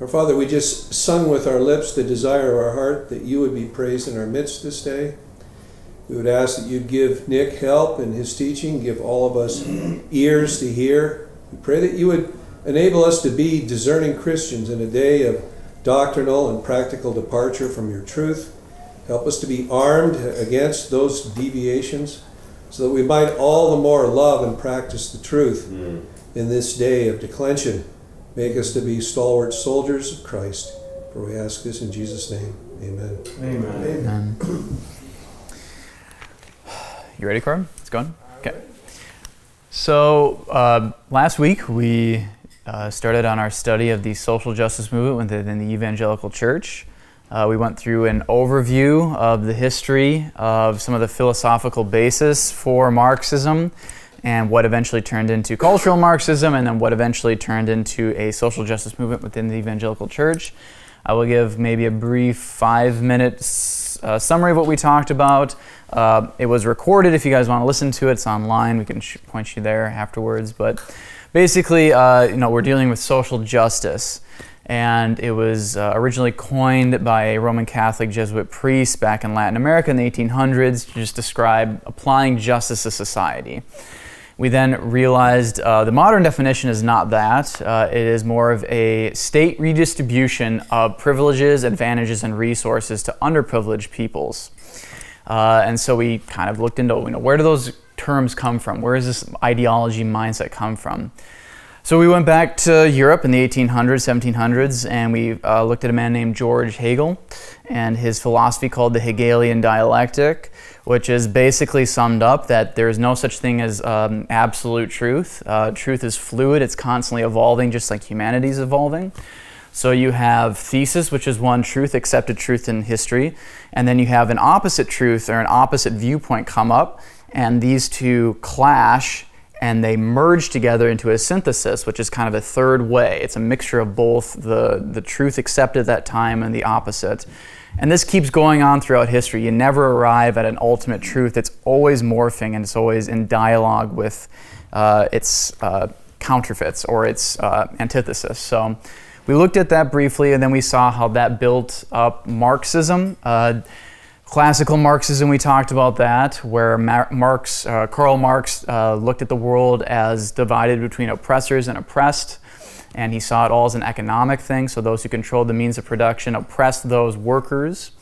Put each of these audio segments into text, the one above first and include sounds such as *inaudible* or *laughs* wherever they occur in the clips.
Our Father, we just sung with our lips the desire of our heart that you would be praised in our midst this day. We would ask that you'd give Nick help in his teaching, give all of us ears to hear. We pray that you would enable us to be discerning Christians in a day of doctrinal and practical departure from your truth. Help us to be armed against those deviations so that we might all the more love and practice the truth mm. in this day of declension. Make us to be stalwart soldiers of Christ. For we ask this in Jesus' name. Amen. Amen. Amen. You ready, Corbin? It's going? Okay. So, uh, last week we uh, started on our study of the social justice movement within the evangelical church. Uh, we went through an overview of the history of some of the philosophical basis for Marxism and what eventually turned into cultural Marxism, and then what eventually turned into a social justice movement within the evangelical church. I will give maybe a brief five minute uh, summary of what we talked about. Uh, it was recorded. If you guys want to listen to it, it's online. We can point you there afterwards. But basically, uh, you know, we're dealing with social justice, and it was uh, originally coined by a Roman Catholic Jesuit priest back in Latin America in the 1800s to just describe applying justice to society. We then realized uh, the modern definition is not that. Uh, it is more of a state redistribution of privileges, advantages, and resources to underprivileged peoples. Uh, and so we kind of looked into you know, where do those terms come from? Where does this ideology mindset come from? So we went back to Europe in the 1800s, 1700s, and we uh, looked at a man named George Hegel and his philosophy called the Hegelian dialectic which is basically summed up that there is no such thing as um, absolute truth. Uh, truth is fluid, it's constantly evolving, just like humanity is evolving. So you have thesis, which is one truth, accepted truth in history, and then you have an opposite truth or an opposite viewpoint come up, and these two clash and they merge together into a synthesis, which is kind of a third way. It's a mixture of both the, the truth accepted at that time and the opposite. And this keeps going on throughout history. You never arrive at an ultimate truth. It's always morphing and it's always in dialogue with uh, its uh, counterfeits or its uh, antithesis. So we looked at that briefly and then we saw how that built up Marxism. Uh, classical Marxism, we talked about that, where Marx, uh, Karl Marx uh, looked at the world as divided between oppressors and oppressed and he saw it all as an economic thing. So those who controlled the means of production oppressed those workers,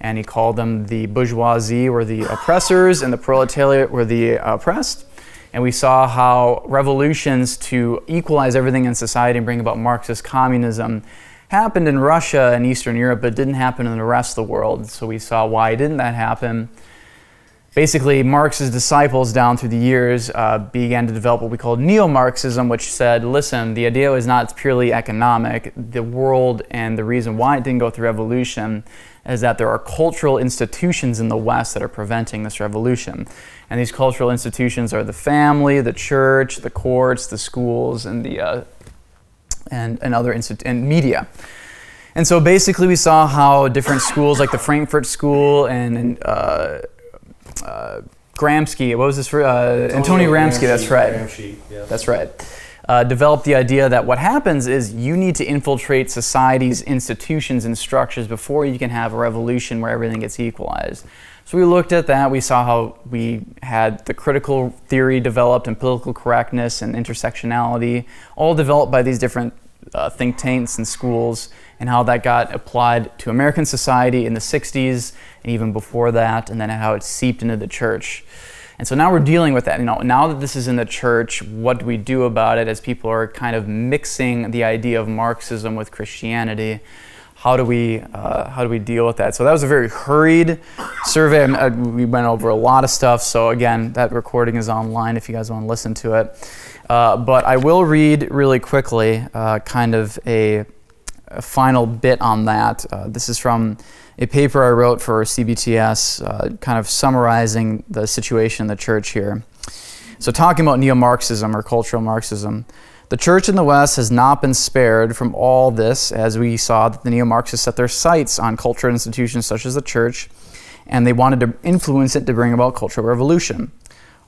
and he called them the bourgeoisie or the oppressors, and the proletariat were the oppressed. And we saw how revolutions to equalize everything in society and bring about Marxist communism happened in Russia and Eastern Europe, but didn't happen in the rest of the world. So we saw why didn't that happen basically Marx's disciples down through the years uh, began to develop what we call neo-Marxism, which said, listen, the idea is not purely economic. The world and the reason why it didn't go through revolution is that there are cultural institutions in the West that are preventing this revolution. And these cultural institutions are the family, the church, the courts, the schools, and the uh, and, and other institu- and media. And so basically, we saw how different schools, like the Frankfurt School and, and uh, uh, Gramsci, what was this for? Uh, Antonio Gramsci, that's right. Yeah. That's right. Uh, developed the idea that what happens is you need to infiltrate society's institutions and structures before you can have a revolution where everything gets equalized. So we looked at that. We saw how we had the critical theory developed and political correctness and intersectionality, all developed by these different uh, think tanks and schools and how that got applied to American society in the 60s and even before that, and then how it seeped into the church. And so now we're dealing with that. You know, now that this is in the church, what do we do about it as people are kind of mixing the idea of Marxism with Christianity? How do we uh, how do we deal with that? So that was a very hurried survey. Uh, we went over a lot of stuff. So again, that recording is online if you guys want to listen to it. Uh, but I will read really quickly, uh, kind of a a final bit on that. Uh, this is from a paper I wrote for CBTS, uh, kind of summarizing the situation in the church here. So, talking about neo Marxism or cultural Marxism, the church in the West has not been spared from all this, as we saw that the neo Marxists set their sights on cultural institutions such as the church, and they wanted to influence it to bring about cultural revolution.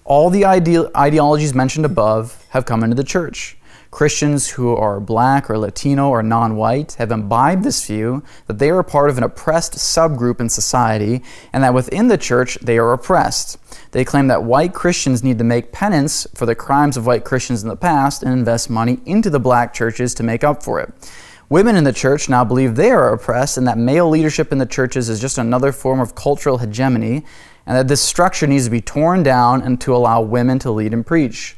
All the ide- ideologies mentioned above have come into the church. Christians who are black or Latino or non white have imbibed this view that they are part of an oppressed subgroup in society and that within the church they are oppressed. They claim that white Christians need to make penance for the crimes of white Christians in the past and invest money into the black churches to make up for it. Women in the church now believe they are oppressed and that male leadership in the churches is just another form of cultural hegemony and that this structure needs to be torn down and to allow women to lead and preach.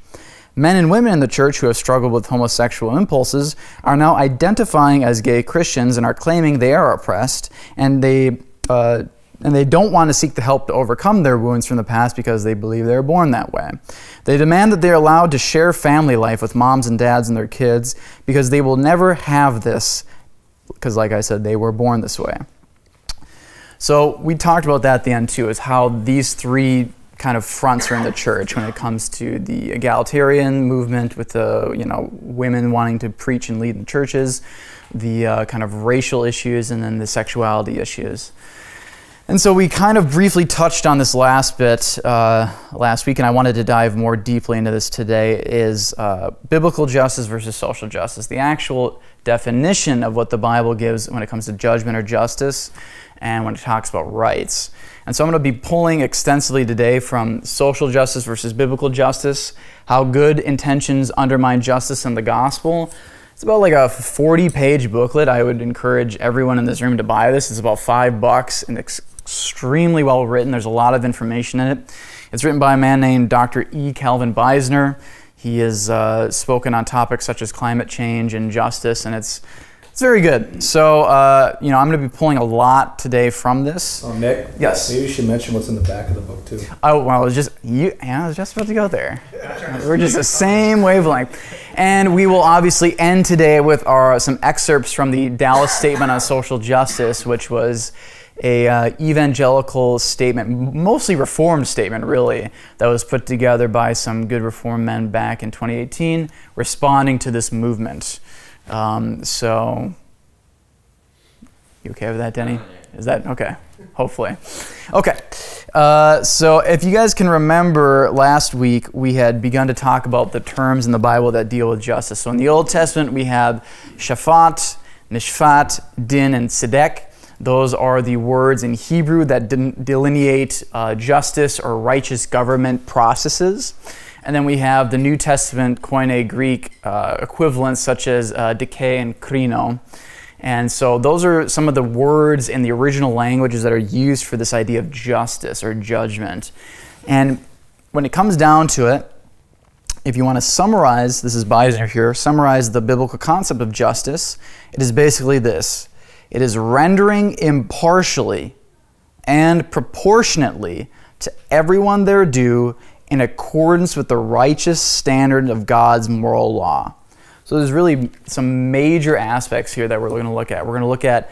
Men and women in the church who have struggled with homosexual impulses are now identifying as gay Christians and are claiming they are oppressed and they uh, and they don't want to seek the help to overcome their wounds from the past because they believe they were born that way. They demand that they are allowed to share family life with moms and dads and their kids because they will never have this because like I said they were born this way. So we talked about that at the end too, is how these three kind of fronts are in the church when it comes to the egalitarian movement with the you know women wanting to preach and lead in churches, the uh, kind of racial issues, and then the sexuality issues. And so we kind of briefly touched on this last bit uh, last week, and I wanted to dive more deeply into this today. Is uh, biblical justice versus social justice? The actual definition of what the Bible gives when it comes to judgment or justice, and when it talks about rights. And so I'm going to be pulling extensively today from social justice versus biblical justice, how good intentions undermine justice in the gospel. It's about like a 40 page booklet. I would encourage everyone in this room to buy this. It's about five bucks and it's extremely well written. There's a lot of information in it. It's written by a man named Dr. E. Calvin Beisner. He has uh, spoken on topics such as climate change and justice, and it's it's very good. So, uh, you know, I'm going to be pulling a lot today from this. Oh, Nick. Yes. Maybe you should mention what's in the back of the book too. Oh, well, I was just you. I was just about to go there. We're just the same wavelength, and we will obviously end today with our some excerpts from the Dallas Statement on Social Justice, which was a uh, evangelical statement, mostly reformed statement, really, that was put together by some good reform men back in 2018, responding to this movement. Um, so, you okay with that, Denny? Is that okay? Hopefully. Okay. Uh, so, if you guys can remember last week, we had begun to talk about the terms in the Bible that deal with justice. So, in the Old Testament, we have shafat, mishpat, din, and tzedek. Those are the words in Hebrew that delineate uh, justice or righteous government processes. And then we have the New Testament Koine Greek uh, equivalents such as uh, dike and krino. And so those are some of the words in the original languages that are used for this idea of justice or judgment. And when it comes down to it, if you want to summarize, this is Beisner here, summarize the biblical concept of justice, it is basically this it is rendering impartially and proportionately to everyone their due in accordance with the righteous standard of God's moral law. So there's really some major aspects here that we're going to look at. We're going to look at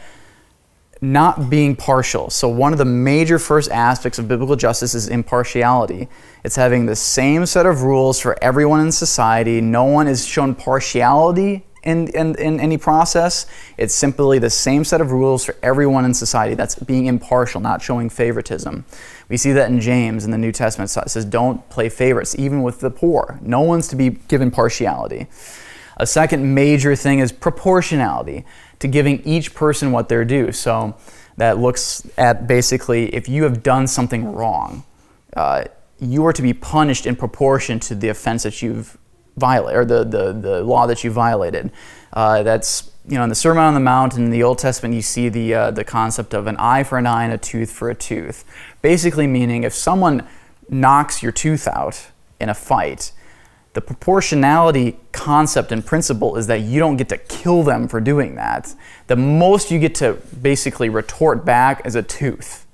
not being partial. So one of the major first aspects of biblical justice is impartiality. It's having the same set of rules for everyone in society. No one is shown partiality in, in, in any process. It's simply the same set of rules for everyone in society. That's being impartial, not showing favoritism. We see that in James in the New Testament. It says, don't play favorites, even with the poor. No one's to be given partiality. A second major thing is proportionality, to giving each person what they're due. So that looks at basically if you have done something wrong, uh, you are to be punished in proportion to the offense that you've violate or the, the, the law that you violated. Uh, that's you know in the Sermon on the Mount in the Old Testament you see the uh, the concept of an eye for an eye and a tooth for a tooth. Basically meaning if someone knocks your tooth out in a fight, the proportionality concept and principle is that you don't get to kill them for doing that. The most you get to basically retort back is a tooth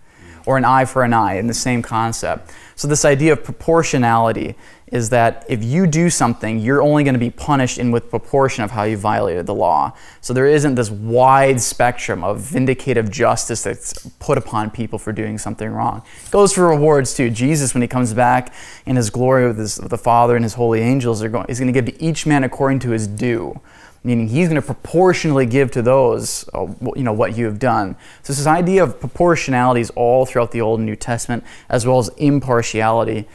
or an eye for an eye in the same concept. So this idea of proportionality is that if you do something, you're only going to be punished in with proportion of how you violated the law. So there isn't this wide spectrum of vindicative justice that's put upon people for doing something wrong. It goes for rewards too. Jesus, when he comes back in his glory with, his, with the Father and his holy angels, are going, he's going to give to each man according to his due meaning he's going to proportionally give to those uh, you know what you have done so this idea of proportionality is all throughout the old and new testament as well as impartiality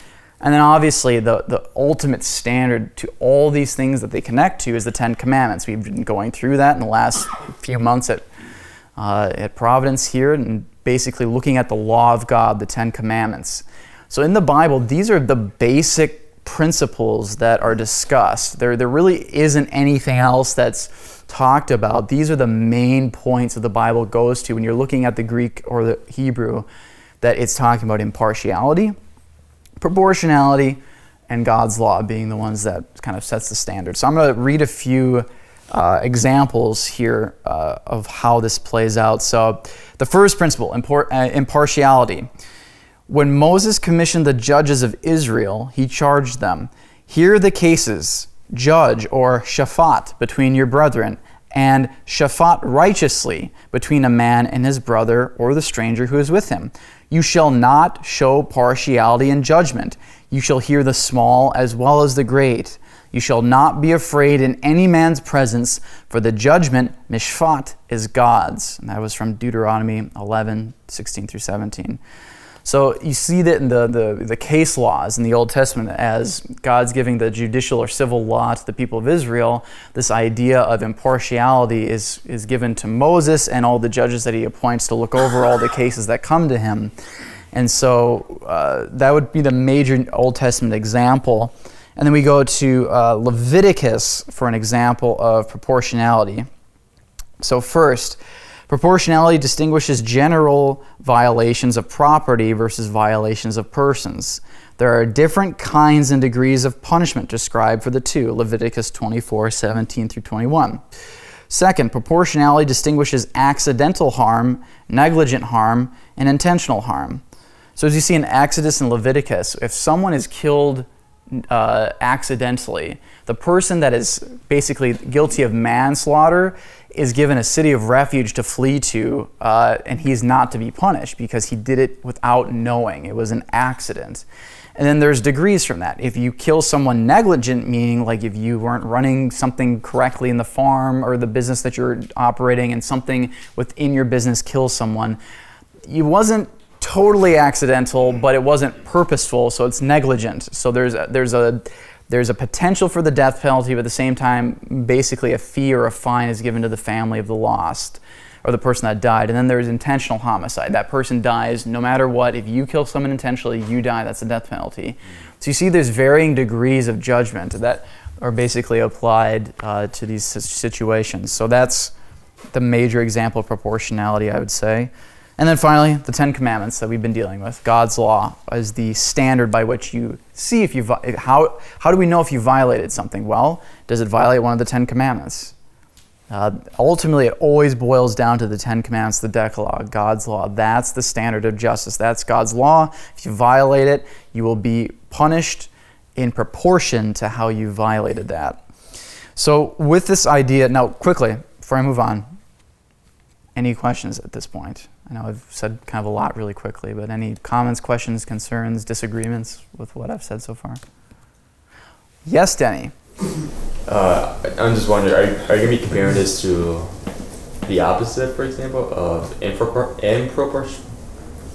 And then obviously the, the ultimate standard to all these things that they connect to is the Ten Commandments. We've been going through that in the last few months at, uh, at Providence here and basically looking at the law of God, the Ten Commandments. So in the Bible, these are the basic principles that are discussed. There, there really isn't anything else that's talked about. These are the main points that the Bible goes to when you're looking at the Greek or the Hebrew, that it's talking about impartiality proportionality, and God's law being the ones that kind of sets the standard. So I'm going to read a few uh, examples here uh, of how this plays out. So the first principle, uh, impartiality. When Moses commissioned the judges of Israel, he charged them, Hear the cases, judge or shaphat between your brethren, and shaphat righteously between a man and his brother or the stranger who is with him. You shall not show partiality in judgment. You shall hear the small as well as the great. You shall not be afraid in any man's presence, for the judgment, mishpat, is God's. And that was from Deuteronomy 11, 16 through 17. So you see that in the, the, the, case laws in the Old Testament as God's giving the judicial or civil law to the people of Israel, this idea of impartiality is, is given to Moses and all the judges that he appoints to look over all the cases that come to him. And so uh, that would be the major Old Testament example. And then we go to uh, Leviticus for an example of proportionality. So, first, Proportionality distinguishes general violations of property versus violations of persons. There are different kinds and degrees of punishment described for the two, Leviticus 24, 17 through 21. Second, proportionality distinguishes accidental harm, negligent harm, and intentional harm. So, as you see in Exodus and Leviticus, if someone is killed uh, accidentally, the person that is basically guilty of manslaughter is given a city of refuge to flee to, uh, and he's not to be punished because he did it without knowing. It was an accident. And then there's degrees from that. If you kill someone negligent, meaning like if you weren't running something correctly in the farm or the business that you're operating and something within your business kills someone, it wasn't totally accidental, but it wasn't purposeful, so it's negligent. So there's a, there's a there's a potential for the death penalty, but at the same time, basically a fee or a fine is given to the family of the lost or the person that died. And then there's intentional homicide. That person dies no matter what. If you kill someone intentionally, you die. That's a death penalty. So you see, there's varying degrees of judgment that are basically applied uh, to these situations. So that's the major example of proportionality, I would say. And then finally, the Ten Commandments that we've been dealing with. God's law is the standard by which you see if you how how do we know if you violated something? Well, does it violate one of the Ten Commandments? Uh, ultimately, it always boils down to the Ten Commandments, the Decalogue, God's law. That's the standard of justice. That's God's law. If you violate it, you will be punished in proportion to how you violated that. So, with this idea, now quickly, before I move on, any questions at this point? I know I've said kind of a lot really quickly, but any comments, questions, concerns, disagreements with what I've said so far? Yes, Denny. Uh, I'm just wondering, are, you, are you going to be comparing this to the opposite, for example, of improportion?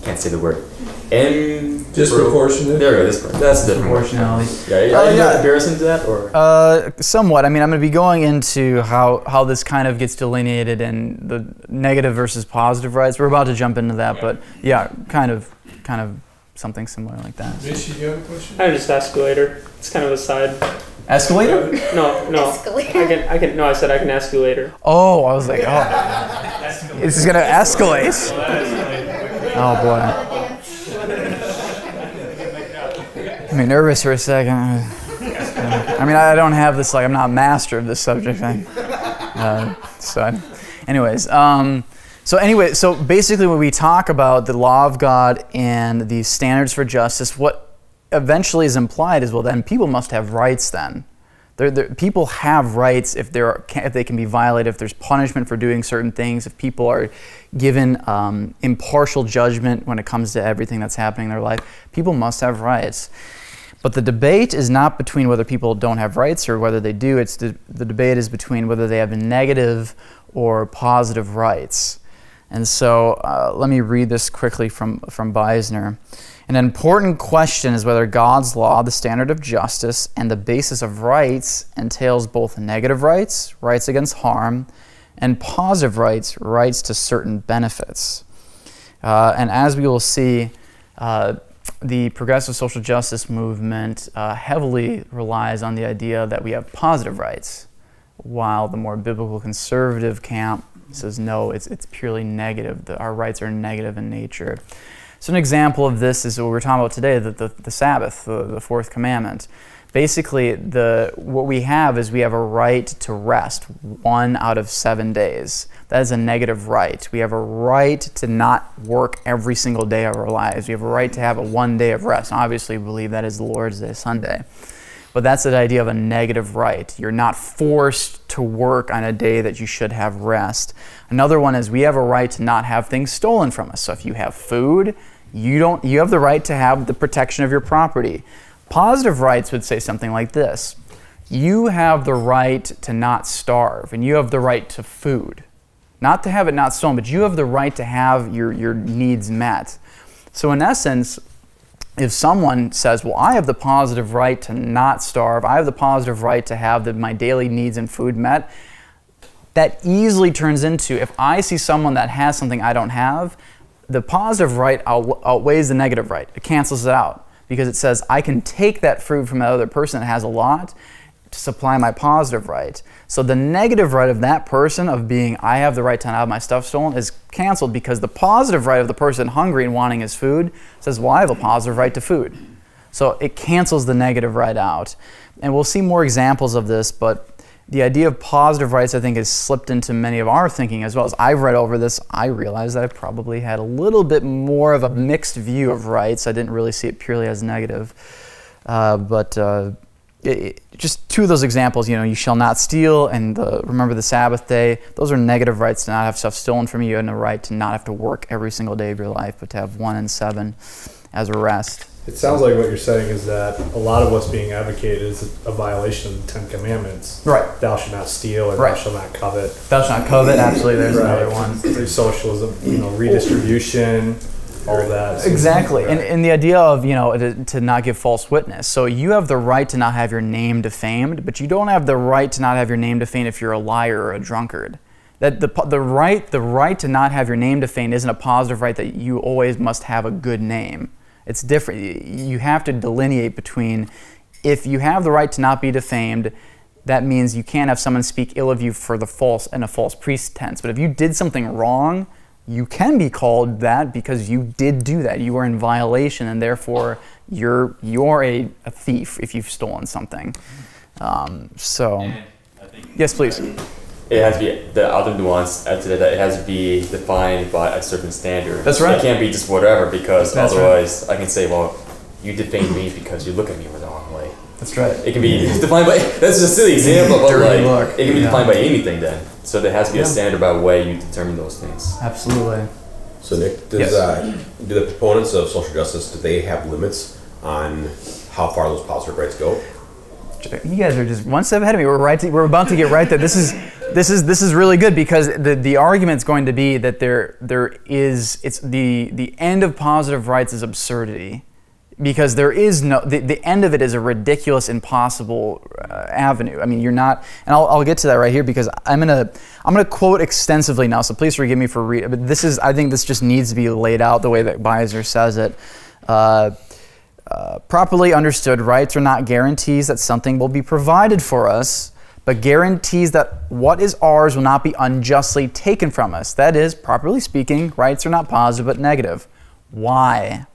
Can't say the word. In disproportionate. There we go. This that's the proportionality. Yeah, are uh, you yeah. comparison to that or? Uh, somewhat. I mean, I'm going to be going into how how this kind of gets delineated and the negative versus positive rights. We're about to jump into that, yeah. but yeah, kind of, kind of something similar like that. Mish, you have a question? I just ask you later. It's kind of a side. Escalator? No, no. *laughs* Escalator. I can, I can. No, I said I can ask you later. Oh, I was like, oh, *laughs* this is gonna escalate. Oh boy. I mean, nervous for a second. I mean, I don't have this like I'm not master of this subject. I, uh, so, anyways, um, so anyway, so basically, when we talk about the law of God and the standards for justice, what eventually is implied is well, then people must have rights then. They're, they're, people have rights if, if they can be violated, if there's punishment for doing certain things, if people are given um, impartial judgment when it comes to everything that's happening in their life. People must have rights. But the debate is not between whether people don't have rights or whether they do. It's the, the debate is between whether they have negative or positive rights. And so uh, let me read this quickly from, from Beisner. An important question is whether God's law, the standard of justice, and the basis of rights entails both negative rights, rights against harm, and positive rights, rights to certain benefits. Uh, and as we will see, uh, the progressive social justice movement uh, heavily relies on the idea that we have positive rights, while the more biblical conservative camp says no, it's, it's purely negative. The, our rights are negative in nature. So, an example of this is what we're talking about today the, the, the Sabbath, the, the fourth commandment. Basically, the, what we have is we have a right to rest one out of seven days. That is a negative right. We have a right to not work every single day of our lives. We have a right to have a one day of rest. Obviously, we believe that is the Lord's Day, Sunday. But that's the idea of a negative right. You're not forced to work on a day that you should have rest. Another one is we have a right to not have things stolen from us. So if you have food, you don't you have the right to have the protection of your property. Positive rights would say something like this. You have the right to not starve and you have the right to food. Not to have it not stolen, but you have the right to have your, your needs met. So in essence, if someone says, Well, I have the positive right to not starve, I have the positive right to have the, my daily needs and food met, that easily turns into if I see someone that has something I don't have, the positive right outweighs the negative right. It cancels it out because it says I can take that fruit from that other person that has a lot to supply my positive right. So the negative right of that person of being I have the right to have my stuff stolen is canceled because the positive right of the person hungry and wanting his food says, well, I have a positive right to food. So it cancels the negative right out. And we'll see more examples of this, but the idea of positive rights, I think, has slipped into many of our thinking as well. As I've read over this, I realized that I probably had a little bit more of a mixed view of rights. I didn't really see it purely as negative. Uh, but uh, it, just two of those examples, you know, you shall not steal and the, remember the Sabbath day. Those are negative rights to not have stuff stolen from you and a right to not have to work every single day of your life, but to have one and seven as a rest. It sounds like what you're saying is that a lot of what's being advocated is a violation of the Ten Commandments. Right. Thou shalt not steal and right. thou shalt not covet. Thou shalt not covet. Absolutely. There's right. another one. There's socialism, you know, redistribution all that. Exactly, and, and the idea of you know to, to, not give false witness. So you have the right to not have your name defamed, but you don't have the right to not have your name defamed if you're a liar or a drunkard. That the, the right the right to not have your name defamed isn't a positive right that you always must have a good name. It's different. You have to delineate between if you have the right to not be defamed. That means you can't have someone speak ill of you for the false and a false pretense. But if you did something wrong, you can be called that because you did do that. You are in violation, and therefore you're you're a, a thief if you've stolen something. Um, so, yes, please. It has to be the other nuance to that. It has to be defined by a certain standard. That's right. It can't be just whatever because That's otherwise right. I can say, well, you defamed me because you look at me the wrong way. That's right. It can be *laughs* defined by. That's a silly example, but like look. it can be yeah. defined by anything then. So there has to be yeah. a standard by way you determine those things. Absolutely. So Nick, does yes. uh, do the proponents of social justice do they have limits on how far those positive rights go? You guys are just one step ahead of me. We're right. To, we're about to get right there. This is this is this is really good because the the argument's going to be that there there is it's the the end of positive rights is absurdity because there is no the, the end of it is a ridiculous impossible uh, avenue i mean you're not and I'll, I'll get to that right here because i'm gonna i'm gonna quote extensively now so please forgive me for reading but this is i think this just needs to be laid out the way that Beisner says it uh, uh, properly understood rights are not guarantees that something will be provided for us but guarantees that what is ours will not be unjustly taken from us. That is properly speaking rights are not positive but negative. Why?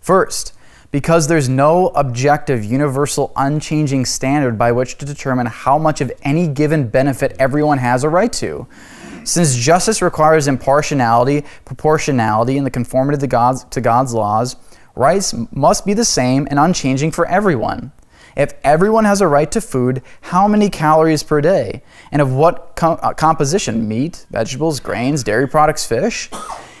First because there's no objective, universal, unchanging standard by which to determine how much of any given benefit everyone has a right to. Since justice requires impartiality, proportionality, and the conformity to God's, to God's laws, rights must be the same and unchanging for everyone. If everyone has a right to food, how many calories per day? And of what com- uh, composition? Meat, vegetables, grains, dairy products, fish?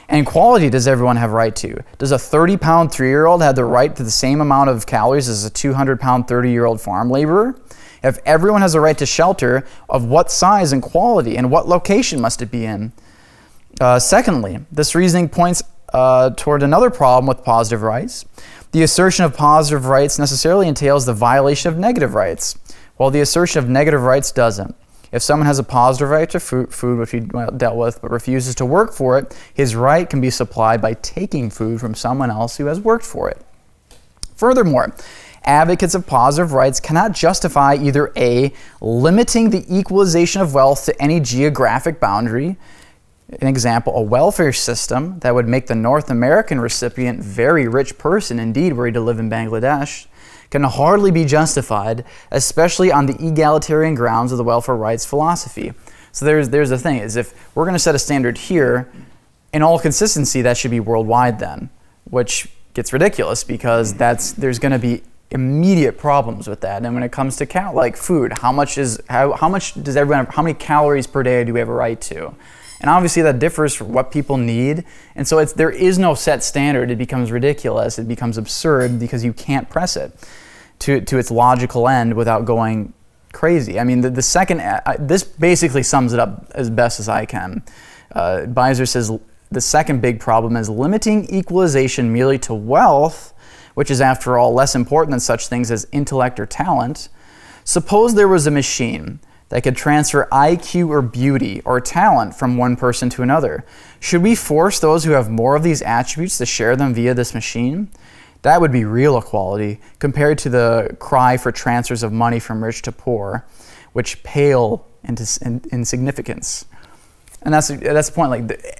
And quality does everyone have a right to? Does a 30 pound three year old have the right to the same amount of calories as a 200 pound 30 year old farm laborer? If everyone has a right to shelter, of what size and quality and what location must it be in? Uh, secondly, this reasoning points uh, toward another problem with positive rights. The assertion of positive rights necessarily entails the violation of negative rights, while the assertion of negative rights doesn't. If someone has a positive right to food, food, which we dealt with, but refuses to work for it, his right can be supplied by taking food from someone else who has worked for it. Furthermore, advocates of positive rights cannot justify either A, limiting the equalization of wealth to any geographic boundary, an example, a welfare system that would make the North American recipient very rich person indeed were he to live in Bangladesh, can hardly be justified, especially on the egalitarian grounds of the welfare rights philosophy. So there's, there's the thing, is if we're going to set a standard here, in all consistency, that should be worldwide then, which gets ridiculous because that's, there's going to be immediate problems with that. And when it comes to cal- like food, how much is how, how much does everyone how many calories per day do we have a right to? And obviously that differs for what people need. And so it's, there is no set standard. It becomes ridiculous. It becomes absurd because you can't press it to, to its logical end without going crazy. I mean, the, the second, uh, this basically sums it up as best as I can. Uh, Beisner says the second big problem is limiting equalization merely to wealth, which is after all less important than such things as intellect or talent. Suppose there was a machine that could transfer IQ or beauty or talent from one person to another. Should we force those who have more of these attributes to share them via this machine? That would be real equality compared to the cry for transfers of money from rich to poor, which pale into in, significance. And that's, that's the point. Like,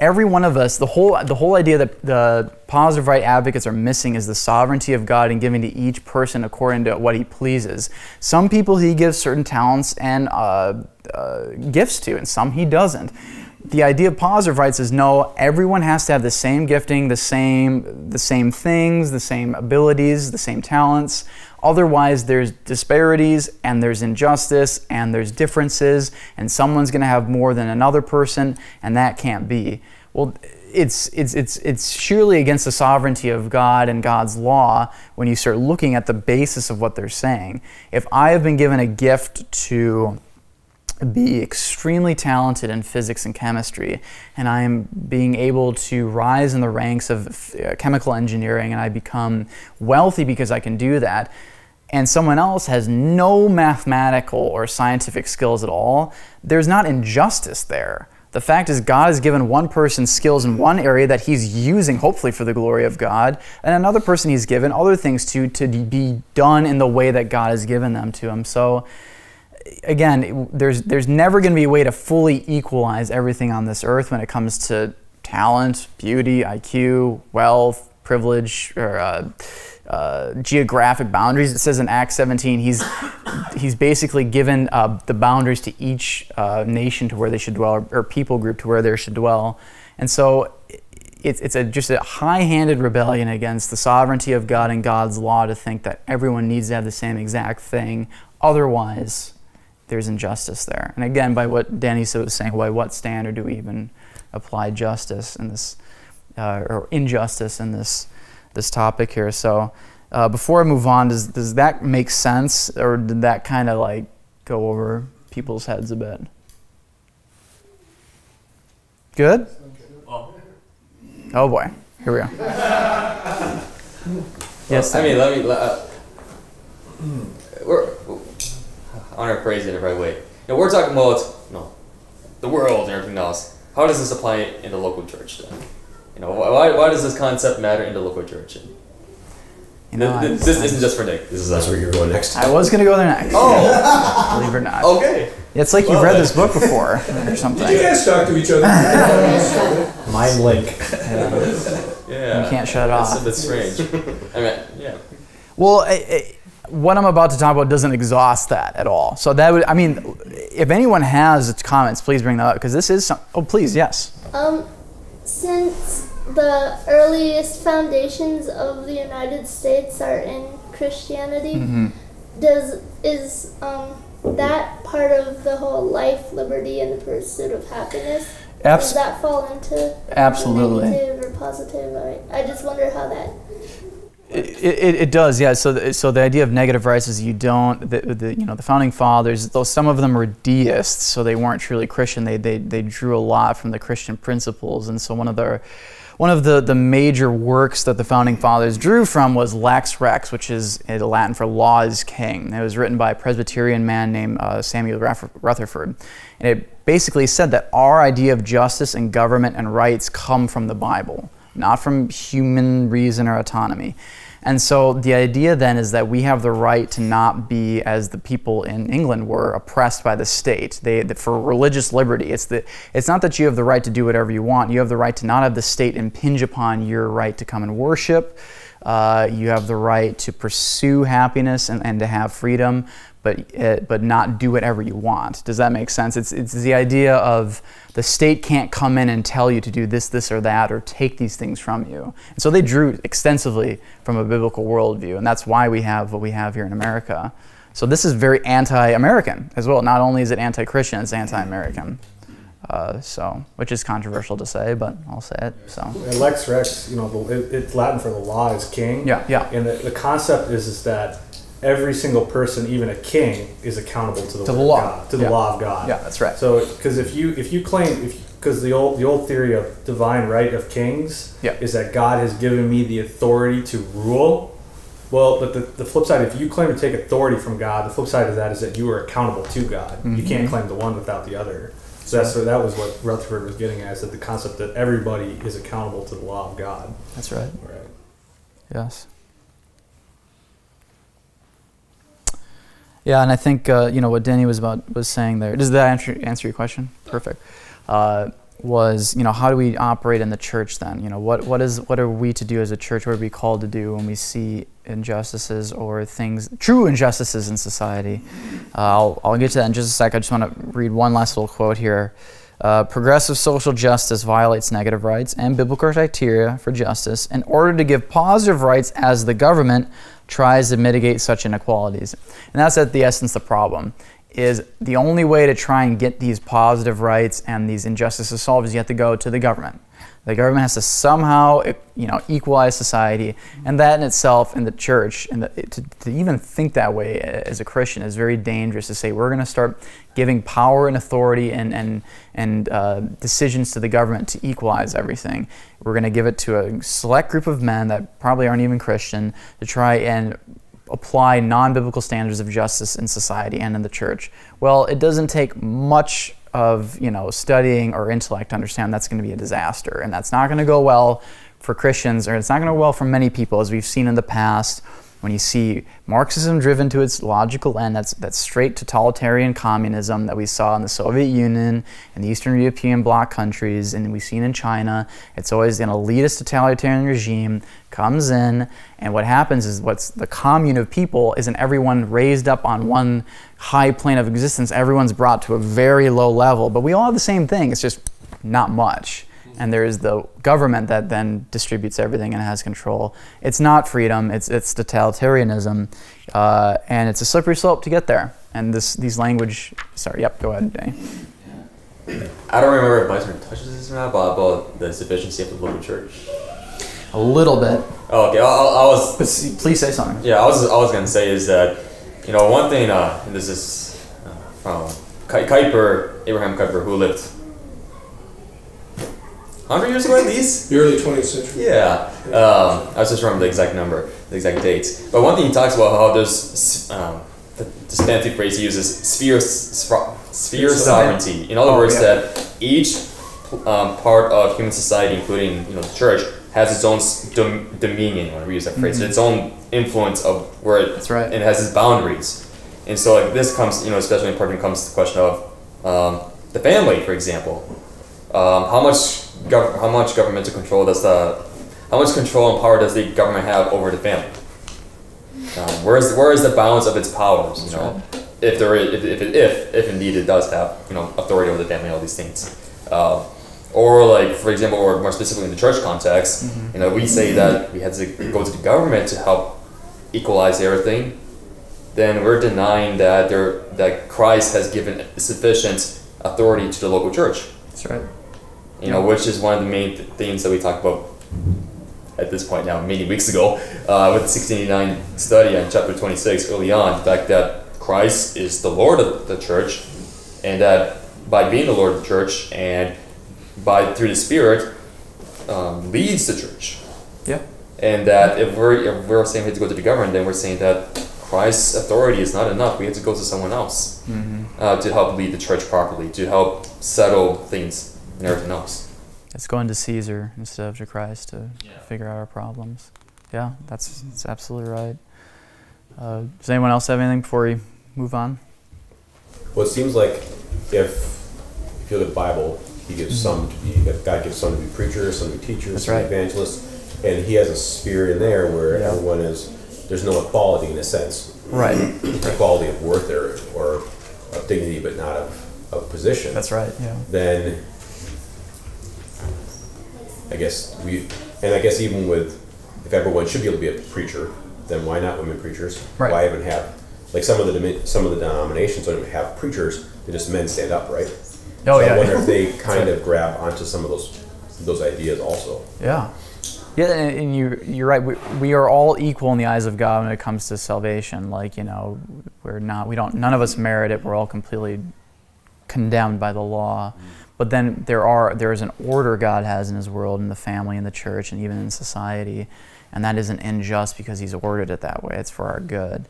every one of us, the whole, the whole idea that the positive right advocates are missing is the sovereignty of God and giving to each person according to what he pleases. Some people he gives certain talents and uh, uh, gifts to, and some he doesn't. The idea of positive rights is no, everyone has to have the same gifting, the same, the same things, the same abilities, the same talents. Otherwise, there's disparities and there's injustice and there's differences, and someone's going to have more than another person, and that can't be. Well, it's, it's, it's, it's surely against the sovereignty of God and God's law when you start looking at the basis of what they're saying. If I have been given a gift to be extremely talented in physics and chemistry, and I am being able to rise in the ranks of uh, chemical engineering, and I become wealthy because I can do that, and someone else has no mathematical or scientific skills at all, there's not injustice there. The fact is, God has given one person skills in one area that he's using, hopefully, for the glory of God, and another person he's given other things to to be done in the way that God has given them to him. So, again, there's, there's never going to be a way to fully equalize everything on this earth when it comes to talent, beauty, IQ, wealth, privilege, or uh, uh, geographic boundaries. It says in Acts 17, he's, he's basically given uh, the boundaries to each uh, nation to where they should dwell, or, or, people group to where they should dwell. And so it's, it's a, just a high handed rebellion against the sovereignty of God and God's law to think that everyone needs to have the same exact thing. Otherwise, there's injustice there. And again, by what Danny was saying, by what standard do we even apply justice in this, uh, or injustice in this, this topic here? So uh, before I move on, does, does that make sense, or did that kind of like go over people's heads a bit? Good? Oh boy, here we go. yes. I mean, let me. Let, Uh, *clears throat* we're, I want to phrase it the right way. Now we're talking about you know, the world and everything else. How does this apply in the local church then? You know, why, why does this concept matter in the local church? You know, this, this isn't just for Nick. This is that's where you're going next. I was gonna go there next. Oh, believe it or not. Okay. It's like you've read this book before or *laughs* something. Did you guys talk to each other? *laughs* Mind link. Yeah. Yeah. You can't shut it off. That's a bit strange. I mean, yeah. Well, it, it, what I'm about to talk about doesn't exhaust that at all. So that would, I mean, if anyone has comments, please bring that up because this is. Some, oh, please, yes. Um, since the earliest foundations of the United States are in Christianity, mm-hmm. does is um that part of the whole life, liberty, and the pursuit of happiness? Abs- does that fall into absolutely negative or positive? I, I just wonder how that It, it, it does, yeah. So, the, so the idea of negative rights is you don't, the, the, you know, the founding fathers, though some of them were deists, so they weren't truly Christian. They, they, they drew a lot from the Christian principles, and so one of their, one of the, the major works that the founding fathers drew from was Lex Rex, which is in Latin for law is king. It was written by a Presbyterian man named uh, Samuel Rutherford, and it basically said that our idea of justice and government and rights come from the Bible not from human reason or autonomy. And so the idea then is that we have the right to not be, as the people in England were, oppressed by the state. They, for religious liberty, it's, the, it's not that you have the right to do whatever you want. You have the right to not have the state impinge upon your right to come and worship. Uh, you have the right to pursue happiness and, and to have freedom but uh, but not do whatever you want. Does that make sense? It's it's the idea of the state can't come in and tell you to do this, this, or that, or take these things from you. And so they drew extensively from a biblical worldview, and that's why we have what we have here in America. So this is very anti-American as well. Not only is it anti-Christian, it's anti-American. Uh, so, which is controversial to say, but I'll say it. So, and Lex Rex, you know, the, it, it's Latin for the law is king. Yeah, yeah. And the, the concept is is that every single person, even a king, is accountable to the, to the law, God, to the law of God. Yeah, that's right. So, because if you if you claim if because the old the old theory of divine right of kings yeah. is that God has given me the authority to rule. Well, but the, the flip side, if you claim to take authority from God, the flip side of that is that you are accountable to God. Mm-hmm. You can't claim the one without the other. So that's so that was what Rutherford was getting at, is that the concept that everybody is accountable to the law of God. That's right. Right. Yes. Yeah, and I think uh, you know what Danny was about was saying there. Does that answer answer your question? Perfect. Uh, was you know how do we operate in the church then? You know what what is what are we to do as a church? What are we called to do when we see injustices or things true injustices in society? Uh, I'll I'll get to that in just a sec. I just want to read one last little quote here. Uh, progressive social justice violates negative rights and biblical criteria for justice in order to give positive rights as the government tries to mitigate such inequalities. And that's at the essence the problem is the only way to try and get these positive rights and these injustices solved is you have to go to the government. The government has to somehow, eh, you know, equalize society, mm-hmm. and that in itself, in the church, and eh, to, to even think that way eh, as a Christian is very dangerous. To say we're going to start giving power and authority and and and uh, decisions to the government to equalize everything. We're going to give it to a select group of men that probably aren't even Christian to try and apply non-biblical standards of justice in society and in the church. Well, it doesn't take much of you know studying or intellect understand that's going to be a disaster and that's not going to go well for Christians or it's not going to go well for many people as we've seen in the past when you see Marxism driven to its logical end, that's, that's straight totalitarian communism that we saw in the Soviet Union and the Eastern European bloc countries, and we've seen in China. It's always an elitist totalitarian regime comes in, and what happens is what's the commune of people isn't everyone raised up on one high plane of existence. Everyone's brought to a very low level, but we all have the same thing. It's just not much and there's the government that then distributes everything and has control. It's not freedom; it's it's totalitarianism, uh, and it's a slippery slope to get there. And this these language. Sorry, yep. Go ahead, Danny. I don't remember if Beisner touches this or not, but about the sufficiency of the local church. A little bit. Oh, okay. I, I, I was. Please say something. Yeah, I was. I was gonna say is that, you know, one thing. Uh, and this is uh, from Kuyper, Abraham Kuyper, who lived 100 years ago at least? The early 20th century. Yeah. Um, I was just remember the exact number, the exact dates. But one thing he talks about how there's um, the, this fancy phrase he uses sphere, sphere sovereignty. In other oh, words, yeah. that each um, part of human society, including you know the church, has its own dom- dominion. When we use that phrase, mm-hmm. its own influence of where it, That's right. it has its boundaries. And so, like this comes, you know, especially important comes to the question of um, the family, for example. Um, how much gov- how much governmental control does the how much control and power does the government have over the family? Um, where is where is the balance of its powers? You know, if there is, if, if, if if indeed it does have you know authority over the family, all these things. Um, or like for example, or more specifically in the church context, mm-hmm. you know, we say that we had to go to the government to help equalize everything. Then we're denying that there that Christ has given sufficient authority to the local church. That's right you know, which is one of the main th- themes that we talk about at this point now, many weeks ago, uh, with the 1689 study on chapter 26 early on, the fact that Christ is the Lord of the church, and that by being the Lord of the church and by through the Spirit um, leads the church. Yeah. And that if we're if we're saying we have to go to the government, then we're saying that Christ's authority is not enough. We have to go to someone else uh, to help lead the church properly, to help settle things and everything else. It's going to Caesar instead of to Christ to figure out our problems. Yeah, that's, that's absolutely right. Uh, does anyone else have anything before we move on? Well, it seems like if if you look at the Bible, He gives some to be If God gives some to be preachers, some to be teachers, That's some to right. be evangelists, and He has a sphere in there where Yeah. everyone is. There's no equality in a sense, Right. equality of worth or or of dignity, but not of of position. That's right. Yeah. then I guess we, and I guess even with, if everyone should be able to be a preacher, then why not women preachers? Right. Why even have, like some of the some of the denominations don't even have preachers; they just men stand up, right? Oh so yeah. I wonder if they *laughs* kind of grab onto some of those those ideas also. Yeah. Yeah, and and you you're right. We, we are all equal in the eyes of God when it comes to salvation. Like you know, we're not. We don't. None of us merit it. We're all completely condemned by the law. But then there are there is an order God has in His world, in the family, in the church, and even in society, and that isn't unjust because He's ordered it that way. It's for our good.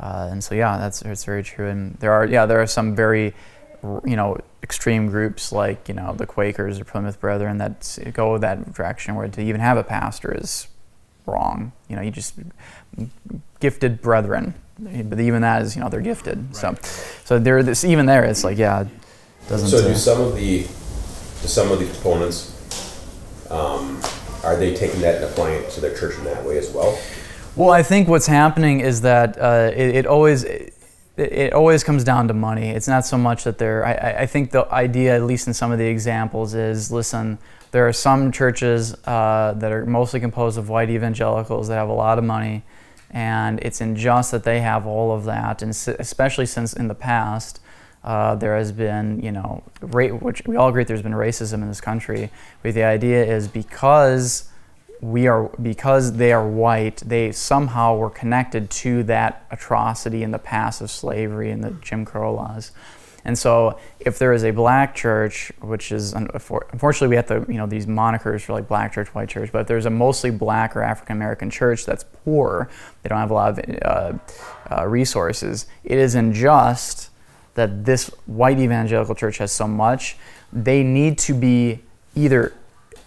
Uh, and so yeah, that's it's very true. And there are yeah there are some very you know extreme groups like you know the Quakers or Plymouth Brethren that go that direction where to even have a pastor is wrong. You know, you just gifted brethren, but even that is you know they're gifted. So so there this even there it's like yeah, doesn't. So do some of the do some of the proponents um, are they taking that and applying it to their church in that way as well? Well, I think what's happening is that uh, it, it always it, it always comes down to money. It's not so much that they're. I, I- I think the idea, at least in some of the examples, is listen. There are some churches uh, that are mostly composed of white evangelicals that have a lot of money, and it's unjust that they have all of that, and especially since in the past. Uh, there has been, you know, ra- which we all agree there's been racism in this country. But the idea is because we are because they are white, they somehow were connected to that atrocity in the past of slavery and the Jim Crow laws. And so, if there is a black church, which is unfortunately we have to, you know, these monikers for like black church, white church, but if there's a mostly black or African American church that's poor, they don't have a lot of uh, uh, resources. It is unjust that this white evangelical church has so much. They need to be either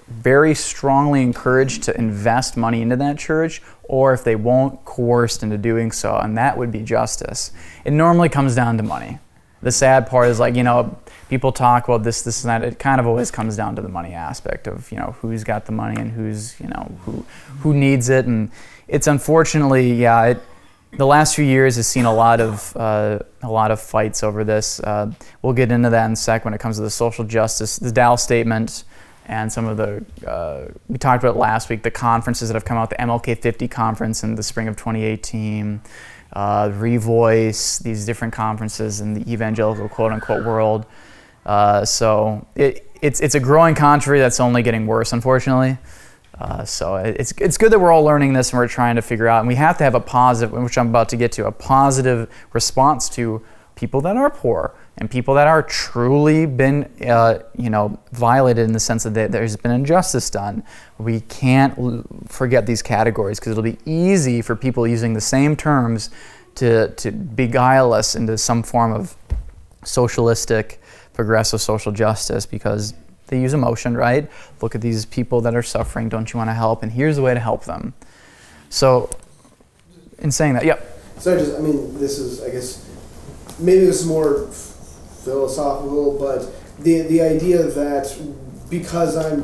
very strongly encouraged to invest money into that church, or if they won't, coerced into doing so, and that would be justice. It normally comes down to money. The sad part is like, you know, people talk about this, this, and that. It kind of always comes down to the money aspect of, you know, who's got the money and who's, you know, who, who needs it. And it's unfortunately, yeah, it, the last few years has seen a lot of uh, a lot of fights over this. Uh, we'll get into that in a sec when it comes to the social justice, the Dallas statement, and some of the uh, we talked about last week the conferences that have come out, the MLK 50 conference in the spring of 2018, uh, Revoice, these different conferences in the evangelical quote unquote world. Uh, so it, it's it's a growing controversy that's only getting worse, unfortunately. Uh, so it's, it's good that we're all learning this and we're trying to figure out, and we have to have a positive, which I'm about to get to, a positive response to people that are poor and people that are truly been, uh, you know, violated in the sense that there's been injustice done. We can't forget these categories because it'll be easy for people using the same terms to, to beguile us into some form of socialistic, progressive social justice because they use emotion, right? Look at these people that are suffering. Don't you want to help? And here's the way to help them. So, in saying that, yep. So I just, I mean, this is, I guess, maybe this is more philosophical, but the the idea that because I'm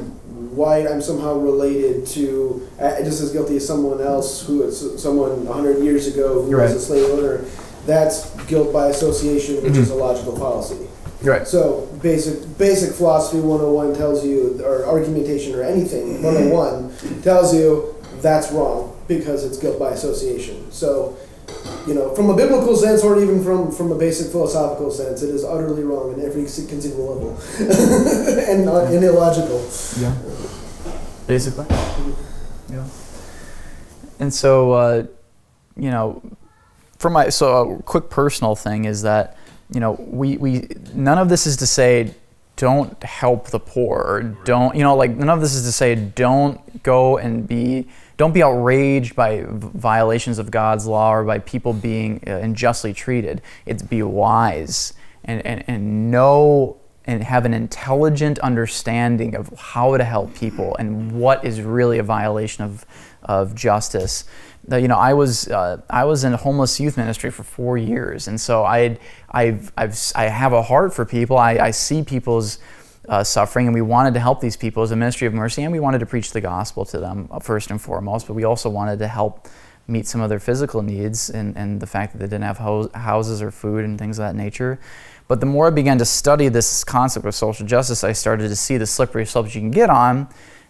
white, I'm somehow related to, uh, just as guilty as someone else who is someone 100 years ago who Right. was a slave owner, that's guilt by association, which is a logical fallacy. Right. So basic basic philosophy 101 tells you, or argumentation or anything 101 tells you that's wrong because it's guilt by association. So, you know, from a biblical sense or even from from a basic philosophical sense, it is utterly wrong in every conceivable level *laughs* and, not, and illogical. Yeah. Basically. Yeah. And so, uh, you know, for my so a quick personal thing is that you know we we none of this is to say don't help the poor or don't you know like none of this is to say don't go and be don't be outraged by violations of God's law or by people being uh, unjustly treated. It's be wise and, and, and know and have an intelligent understanding of how to help people and what is really a violation of, of justice. You know, I was uh, I was in a homeless youth ministry for four years, and so I I've, I've I have a heart for people. I, I see people's uh, suffering, and we wanted to help these people as a ministry of mercy, and we wanted to preach the gospel to them uh, first and foremost. But we also wanted to help meet some of their physical needs and, and the fact that they didn't have ho- houses or food and things of that nature. But the more I began to study this concept of social justice, I started to see the slippery slopes you can get on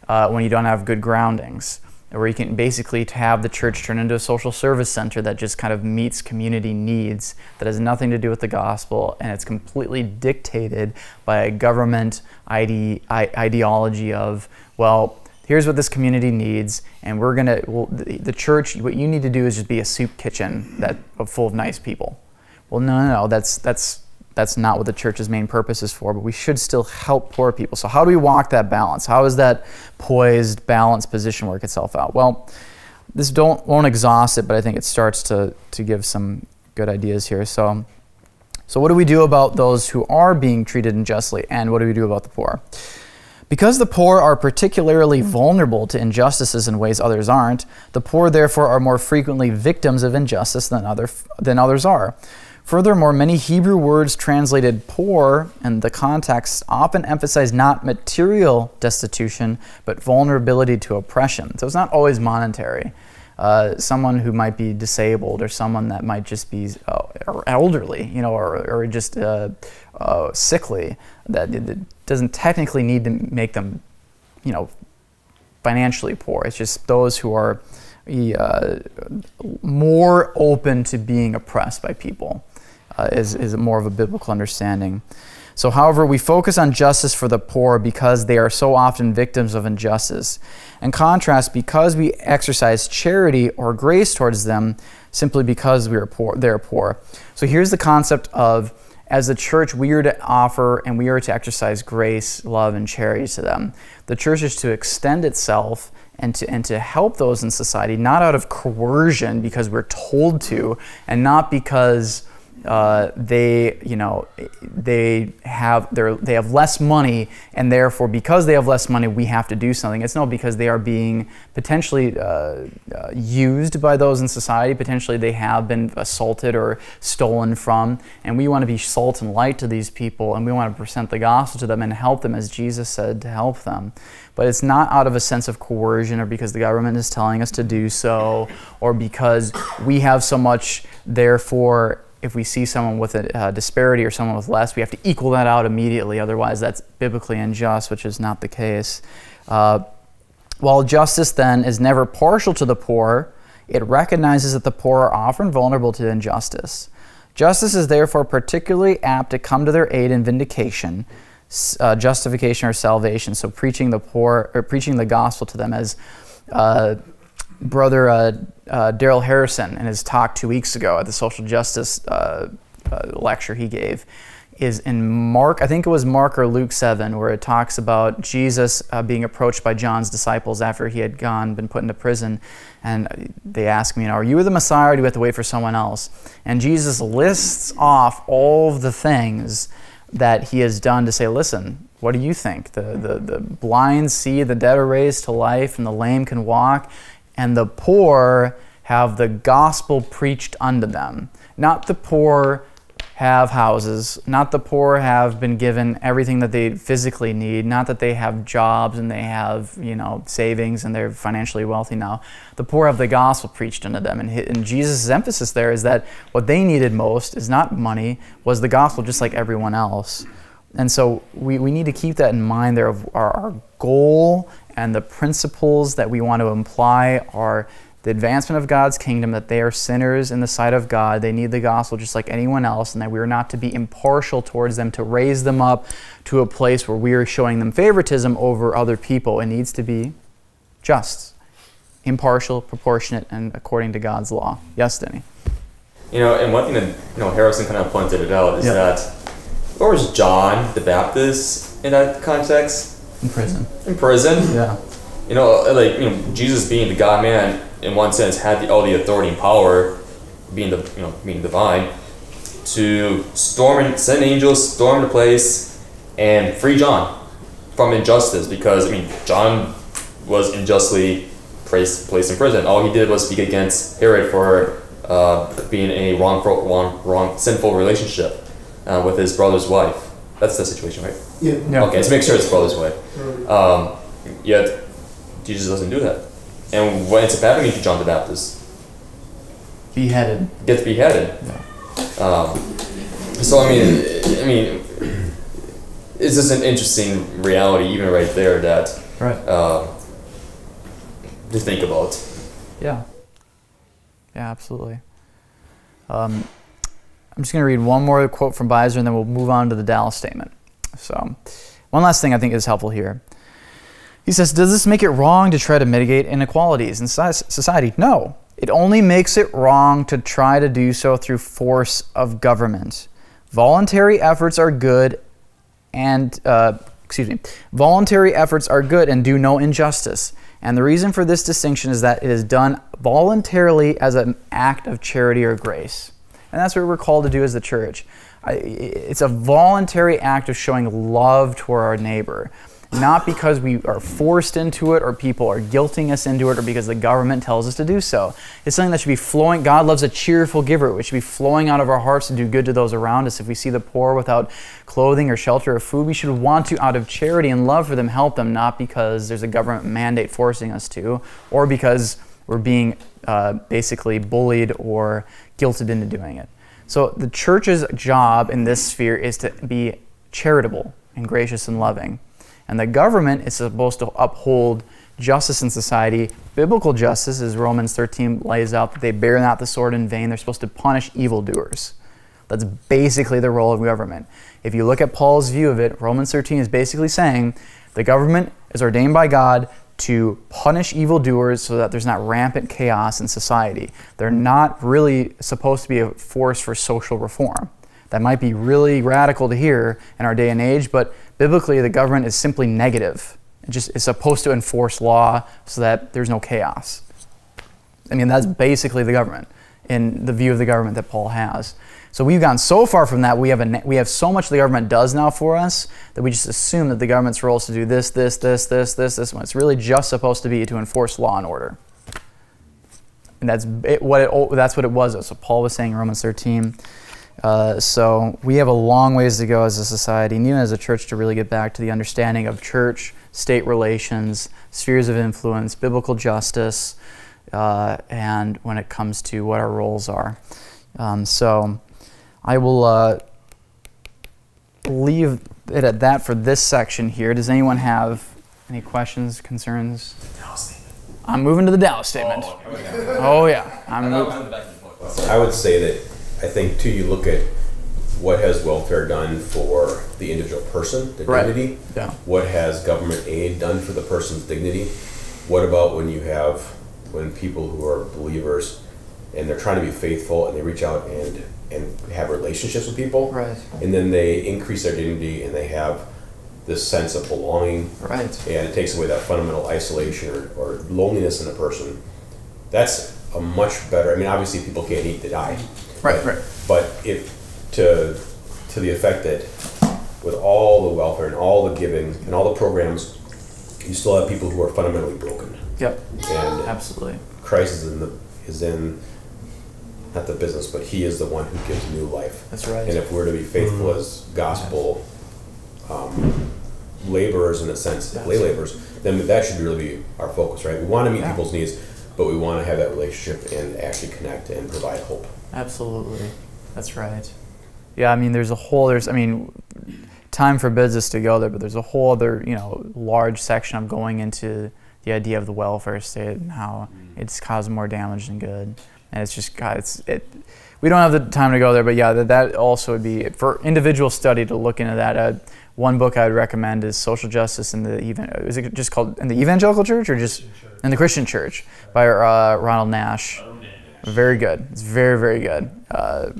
uh, when you don't have good groundings, where you can basically have the church turn into a social service center that just kind of meets community needs, that has nothing to do with the gospel, and it's completely dictated by a government ide- ideology of, well, here's what this community needs, and we're gonna, well, the, the church, what you need to do is just be a soup kitchen that full of nice people. Well, no, no, no, that's that's that's not what the church's main purpose is for, but we should still help poor people. So, how do we walk that balance? How does that poised, balanced position work itself out? Well, this don't won't exhaust it, but I think it starts to to give some good ideas here. So, so what do we do about those who are being treated unjustly, and what do we do about the poor? Because the poor are particularly vulnerable to injustices in ways others aren't, the poor therefore are more frequently victims of injustice than other than others are. Furthermore, many Hebrew words translated poor in the context often emphasize not material destitution, but vulnerability to oppression. So it's not always monetary. Uh, someone who might be disabled or someone that might just be uh, elderly, you know, or, or just uh, uh sickly, that it doesn't technically need to make them, you know, financially poor. It's just those who are uh, more open to being oppressed by people uh, is, is more of a biblical understanding. So, however, we focus on justice for the poor because they are so often victims of injustice. In contrast, because we exercise charity or grace towards them simply because we are poor, they're poor. So, here's the concept of as the church, we are to offer and we are to exercise grace, love, and charity to them. The church is to extend itself and to, and to help those in society, not out of coercion because we're told to, and not because uh, they you know they have they they have less money and therefore because they have less money we have to do something. It's not because they are being potentially uh, uh, used by those in society. Potentially they have been assaulted or stolen from. And we want to be salt and light to these people and we want to present the gospel to them and help them as Jesus said to help them. But it's not out of a sense of coercion or because the government is telling us to do so or because we have so much therefore if we see someone with a uh, disparity or someone with less, we have to equal that out immediately. Otherwise, that's biblically unjust, which is not the case. Uh, while justice then is never partial to the poor, it recognizes that the poor are often vulnerable to injustice. Justice is therefore particularly apt to come to their aid in vindication, uh, justification, or salvation. So, preaching the poor or preaching the gospel to them, as uh, brother uh, uh, Darrell Harrison in his talk two weeks ago at the social justice uh, uh, lecture he gave is in Mark, I think it was Mark or Luke 7, where it talks about Jesus uh, being approached by John's disciples after he had gone, been put into prison. And they ask me, you know, are you the Messiah or do we have to wait for someone else? And Jesus lists off all of the things that he has done to say, listen, what do you think? The, the, the blind see, the dead are raised to life, and the lame can walk and the poor have the gospel preached unto them. Not the poor have houses, not the poor have been given everything that they physically need, not that they have jobs and they have, you know, savings and they're financially wealthy now. The poor have the gospel preached unto them. And, and Jesus' emphasis there is that what they needed most is not money, was the gospel just like everyone else. And so we, we need to keep that in mind there of our, our goal and the principles that we want to imply are the advancement of God's kingdom, that they are sinners in the sight of God. They need the gospel just like anyone else, and that we are not to be impartial towards them, to raise them up to a place where we are showing them favoritism over other people. It needs to be just. impartial, proportionate, and according to God's law. Yes, Denny. You know, and one thing that you know Harrison kind of pointed it out is Yeah. that where was John the Baptist in that context? In prison. In prison. Yeah. You know, like you know, Jesus being the God Man in one sense had the, all the authority and power, being the you know being divine, to storm and send angels, storm the place, and free John from injustice because I mean John was unjustly placed placed in prison. All he did was speak against Herod for uh, being a wrongful, wrong, wrong, sinful relationship uh, with his brother's wife. That's the situation, right? Yeah. Yeah. Okay, let's make sure it's brother's wife. Um, yet Jesus doesn't do that. And what ends up happening to John the Baptist? Beheaded. Gets beheaded. Um, so I mean, I mean, it's just an interesting reality, even right there, that Right. uh, to think about. Yeah. Yeah, absolutely. Um, I'm just going to read one more quote from Beisner and then we'll move on to the Dallas statement. So, one last thing I think is helpful here. He says, Does this make it wrong to try to mitigate inequalities in society? No. It only makes it wrong to try to do so through force of government. Voluntary efforts are good and uh, excuse me, voluntary efforts are good and do no injustice. And the reason for this distinction is that it is done voluntarily as an act of charity or grace. And that's what we're called to do as the church. It's a voluntary act of showing love toward our neighbor, not because we are forced into it or people are guilting us into it or because the government tells us to do so. It's something that should be flowing. God loves a cheerful giver. It should be flowing out of our hearts to do good to those around us. If we see the poor without clothing or shelter or food, we should want to, out of charity and love for them, help them, not because there's a government mandate forcing us to or because we're being uh, basically bullied or guilted into doing it. So the church's job in this sphere is to be charitable and gracious and loving. And the government is supposed to uphold justice in society. Biblical justice, as Romans 13 lays out, that they bear not the sword in vain. They're supposed to punish evildoers. That's basically the role of government. If you look at Paul's view of it, Romans 13 is basically saying the government is ordained by God to punish evildoers so that there's not rampant chaos in society. They're not really supposed to be a force for social reform. That might be really radical to hear in our day and age, but biblically, the government is simply negative. It just is supposed to enforce law so that there's no chaos. I mean, that's basically the government in the view of the government that Paul has. So we've gone so far from that, we have, a, we have so much the government does now for us that we just assume that the government's role is to do this, this, this, this, this, this, when it's really just supposed to be to enforce law and order. And that's it, what it, that's what it was. So Paul was saying in Romans 13. Uh, so we have a long ways to go as a society, and even as a church, to really get back to the understanding of church, state relations, spheres of influence, biblical justice, uh, and when it comes to what our roles are. Um, so I will uh, leave it at that for this section here. Does anyone have any questions, concerns? I'm moving to the Dallas statement. Oh, yeah. I'm. I would say that I think too. You look at what has welfare done for the individual person, the Right. dignity. Yeah. What has government aid done for the person's dignity? What about when you have when people who are believers and they're trying to be faithful and they reach out and and have relationships with people, Right. and then they increase their dignity and they have this sense of belonging Right. and it takes away that fundamental isolation or, or loneliness in a person. That's a much better. I mean, obviously, people can't eat to die, Right, right. but if to to the effect that with all the welfare and all the giving and all the programs, you still have people who are fundamentally broken, Yep. and Absolutely. Christ is in the is in not the business, but He is the one who gives new life. That's right. And if we're to be faithful as gospel um, laborers in a sense, lay laborers, then that should really be our focus, right? We want to meet Yeah. people's needs, but we want to have that relationship and actually connect and provide hope. Absolutely. That's right. Yeah, I mean, there's a whole, there's, I mean, time forbids us to go there, but there's a whole other, you know, large section of going into the idea of the welfare state and how it's caused more damage than good. And it's just, God, it's, it, we don't have the time to go there, but yeah, that, that also would be, for individual study to look into that. Uh, one book I would recommend is Social Justice in the, even, is it just called in the Evangelical Church or just in the Christian Church by uh, Ronald Nash. Very good. It's very, very good. Uh,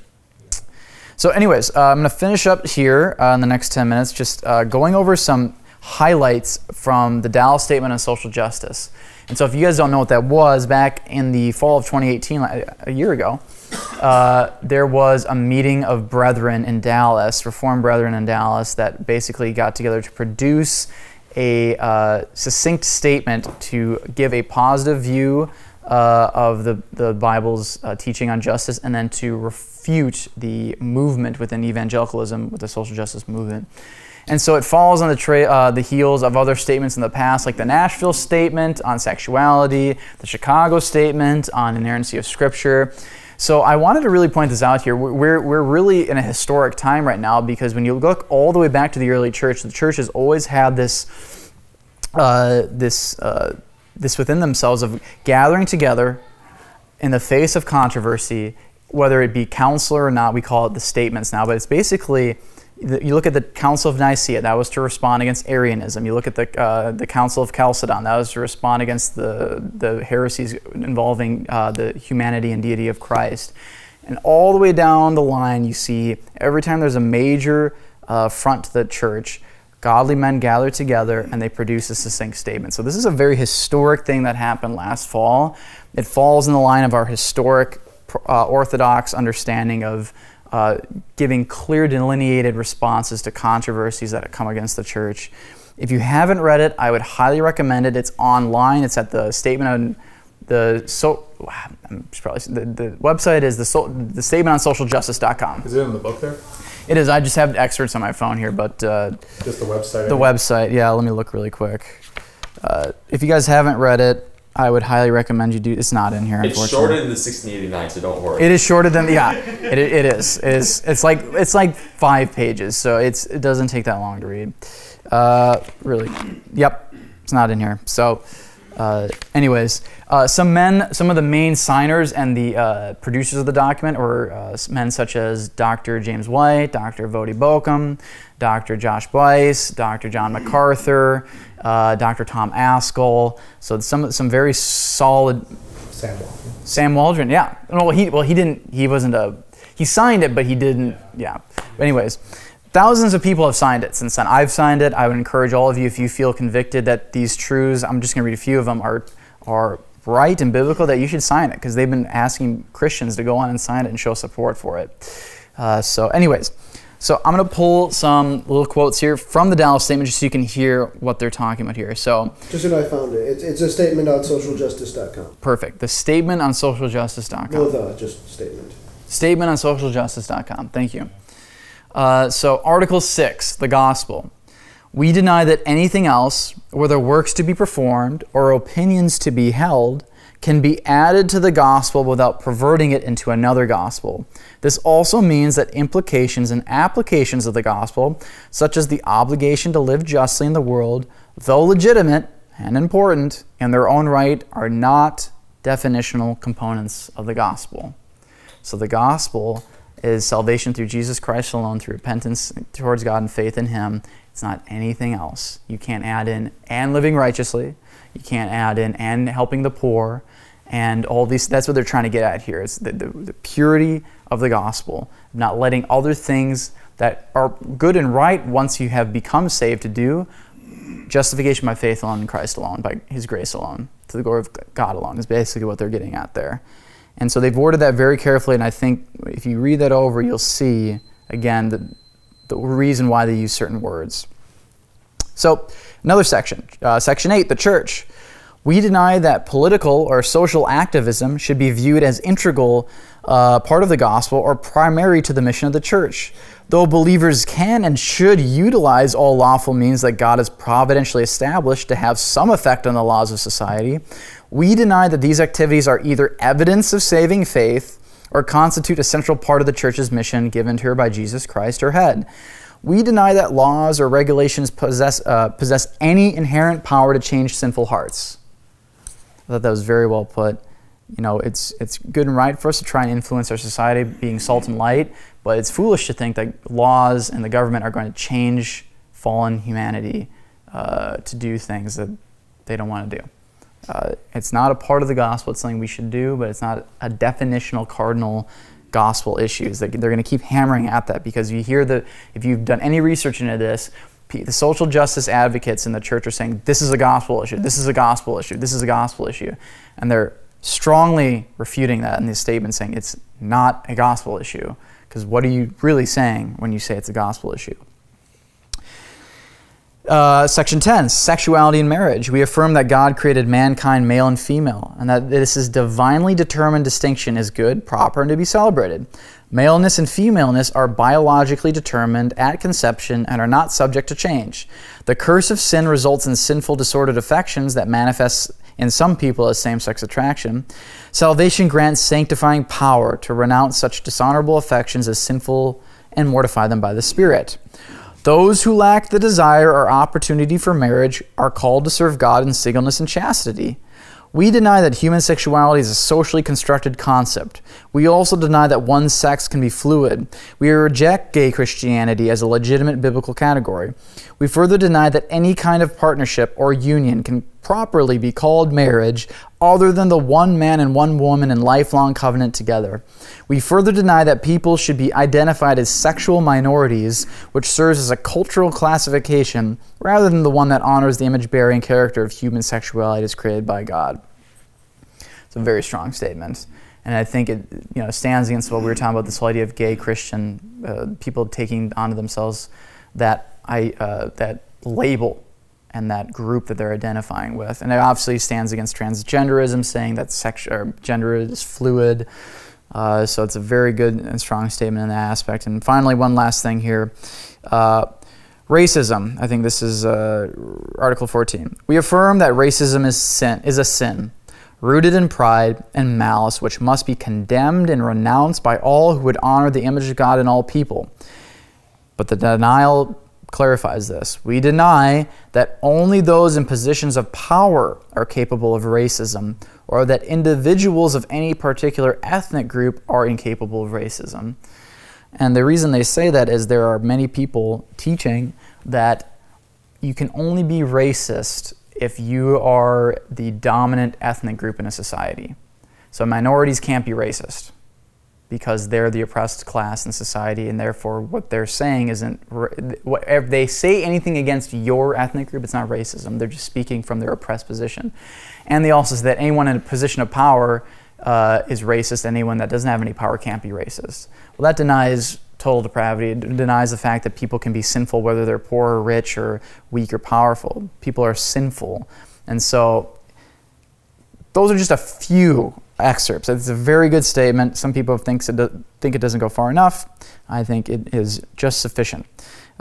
so, anyways, uh, I'm going to finish up here uh, in the next 10 minutes, just uh, going over some highlights from the Dallas Statement on Social Justice. And so, if you guys don't know what that was, back in the fall of 2018, a year ago, uh, there was a meeting of brethren in Dallas, Reformed brethren in Dallas, that basically got together to produce a uh, succinct statement to give a positive view uh, of the, the Bible's uh, teaching on justice and then to refute the movement within evangelicalism with the social justice movement. And so it falls on the, uh, the heels of other statements in the past, like the Nashville statement on sexuality, the Chicago statement on inerrancy of Scripture. So I wanted to really point this out here. We're, we're really in a historic time right now because when you look all the way back to the early church, the church has always had this, uh, this, uh, this within themselves of gathering together in the face of controversy, whether it be counselor or not. We call it the statements now, but it's basically you look at the Council of Nicaea, that was to respond against Arianism. You look at the, uh, the Council of Chalcedon, that was to respond against the, the heresies involving uh, the humanity and deity of Christ. And all the way down the line, you see every time there's a major uh, front to the church, godly men gather together and they produce a succinct statement. So, this is a very historic thing that happened last fall. It falls in the line of our historic uh, Orthodox understanding of uh, giving clear, delineated responses to controversies that come against the church. If you haven't read it, I would highly recommend it. It's online. It's at the statement on the so. I'm probably the, the website is the so, the statement on socialjustice.com. Is it in the book there? It is. I just have excerpts on my phone here, but uh, just the website. The website. Yeah. Let me look really quick. Uh, if you guys haven't read it, I would highly recommend you do. It's not in here. It's shorter than the 1689, so don't worry. It is shorter than the yeah. It, it is. It is. It's like it's like five pages, so it's it doesn't take that long to read. Uh, really, yep, it's not in here. So. Uh, anyways, uh, some men, some of the main signers and the uh, producers of the document were uh, men such as Dr. James White, Dr. Voddie Baucham, Dr. Josh Buice, Dr. John MacArthur, uh, Dr. Tom Ascol. So some some very solid. Sam Waldron. Sam Waldron, yeah. Well, he well he didn't he wasn't a he signed it, but he didn't. Yeah. But anyways, thousands of people have signed it since then. I've signed it. I would encourage all of you if you feel convicted that these truths. I'm just going to read a few of them are are right and biblical that you should sign it because they've been asking Christians to go on and sign it and show support for it. Uh, so, anyways. So I'm going to pull some little quotes here from the Dallas Statement just so you can hear what they're talking about here. So just so I found it. It's, it's a statement on socialjustice.com. Perfect. The statement on socialjustice.com. No, the just statement. Statement on socialjustice.com. Thank you. Uh, so Article Six, the Gospel. We deny that anything else, whether works to be performed or opinions to be held, can be added to the gospel without perverting it into another gospel. This also means that implications and applications of the gospel, such as the obligation to live justly in the world, though legitimate and important in their own right, are not definitional components of the gospel. So the gospel is salvation through Jesus Christ alone, through repentance towards God and faith in Him. It's not anything else. You can't add in and living righteously. You can't add in and helping the poor and all these. That's what they're trying to get at here. It's the, the, the purity of the gospel, not letting other things that are good and right once you have become saved to do. Justification by faith alone in Christ alone, by His grace alone, to the glory of God alone, is basically what they're getting at there. And so they've worded that very carefully, and I think if you read that over, you'll see, again, the, the reason why they use certain words. So, another section, uh, section 8, the church. We deny that political or social activism should be viewed as integral uh, part of the gospel or primary to the mission of the church. Though believers can and should utilize all lawful means that God has providentially established to have some effect on the laws of society, we deny that these activities are either evidence of saving faith or constitute a central part of the church's mission given to her by Jesus Christ, her head. We deny that laws or regulations possess, uh, possess any inherent power to change sinful hearts. I thought that was very well put. You know, it's it's good and right for us to try and influence our society, being salt and light, but it's foolish to think that laws and the government are going to change fallen humanity uh, to do things that they don't want to do. Uh, it's not a part of the gospel. It's something we should do, but it's not a definitional cardinal gospel issues. They're going to keep hammering at that because you hear that if you've done any research into this, the social justice advocates in the church are saying this is a gospel issue, this is a gospel issue, this is a gospel issue. And they're strongly refuting that in these statements, saying it's not a gospel issue. Because what are you really saying when you say it's a gospel issue? Uh, section 10, sexuality and marriage. We affirm that God created mankind male and female, and that this is divinely determined distinction is good, proper, and to be celebrated. Maleness and femaleness are biologically determined at conception and are not subject to change. The curse of sin results in sinful disordered affections that manifests in some people as same sex attraction. Salvation grants sanctifying power to renounce such dishonorable affections as sinful and mortify them by the Spirit. Those who lack the desire or opportunity for marriage are called to serve God in singleness and chastity. We deny that human sexuality is a socially constructed concept. We also deny that one sex can be fluid. We reject gay Christianity as a legitimate biblical category. We further deny that any kind of partnership or union can properly be called marriage other than the one man and one woman in lifelong covenant together. We further deny that people should be identified as sexual minorities, which serves as a cultural classification rather than the one that honors the image bearing character of human sexuality as created by God. It's a very strong statement. And I think it you know, stands against what we were talking about this whole idea of gay Christian uh, people taking onto themselves that, I, uh, that label and that group that they're identifying with. And it obviously stands against transgenderism, saying that sex or gender is fluid. Uh, so it's a very good and strong statement in that aspect. And finally, one last thing here. Uh, racism. I think this is uh, Article 14. We affirm that racism is sin is a sin, rooted in pride and malice, which must be condemned and renounced by all who would honor the image of God in all people. But the denial clarifies this. We deny that only those in positions of power are capable of racism, or that individuals of any particular ethnic group are incapable of racism. And the reason they say that is there are many people teaching that you can only be racist if you are the dominant ethnic group in a society. So minorities can't be racist because they're the oppressed class in society, and therefore what they're saying isn't. If they say anything against your ethnic group, it's not racism. They're just speaking from their oppressed position. And they also say that anyone in a position of power uh, is racist. Anyone that doesn't have any power can't be racist. Well, that denies total depravity. It denies the fact that people can be sinful, whether they're poor or rich or weak or powerful. People are sinful, and so those are just a few excerpts. It's a very good statement. Some people thinks it do, think it doesn't go far enough. I think it is just sufficient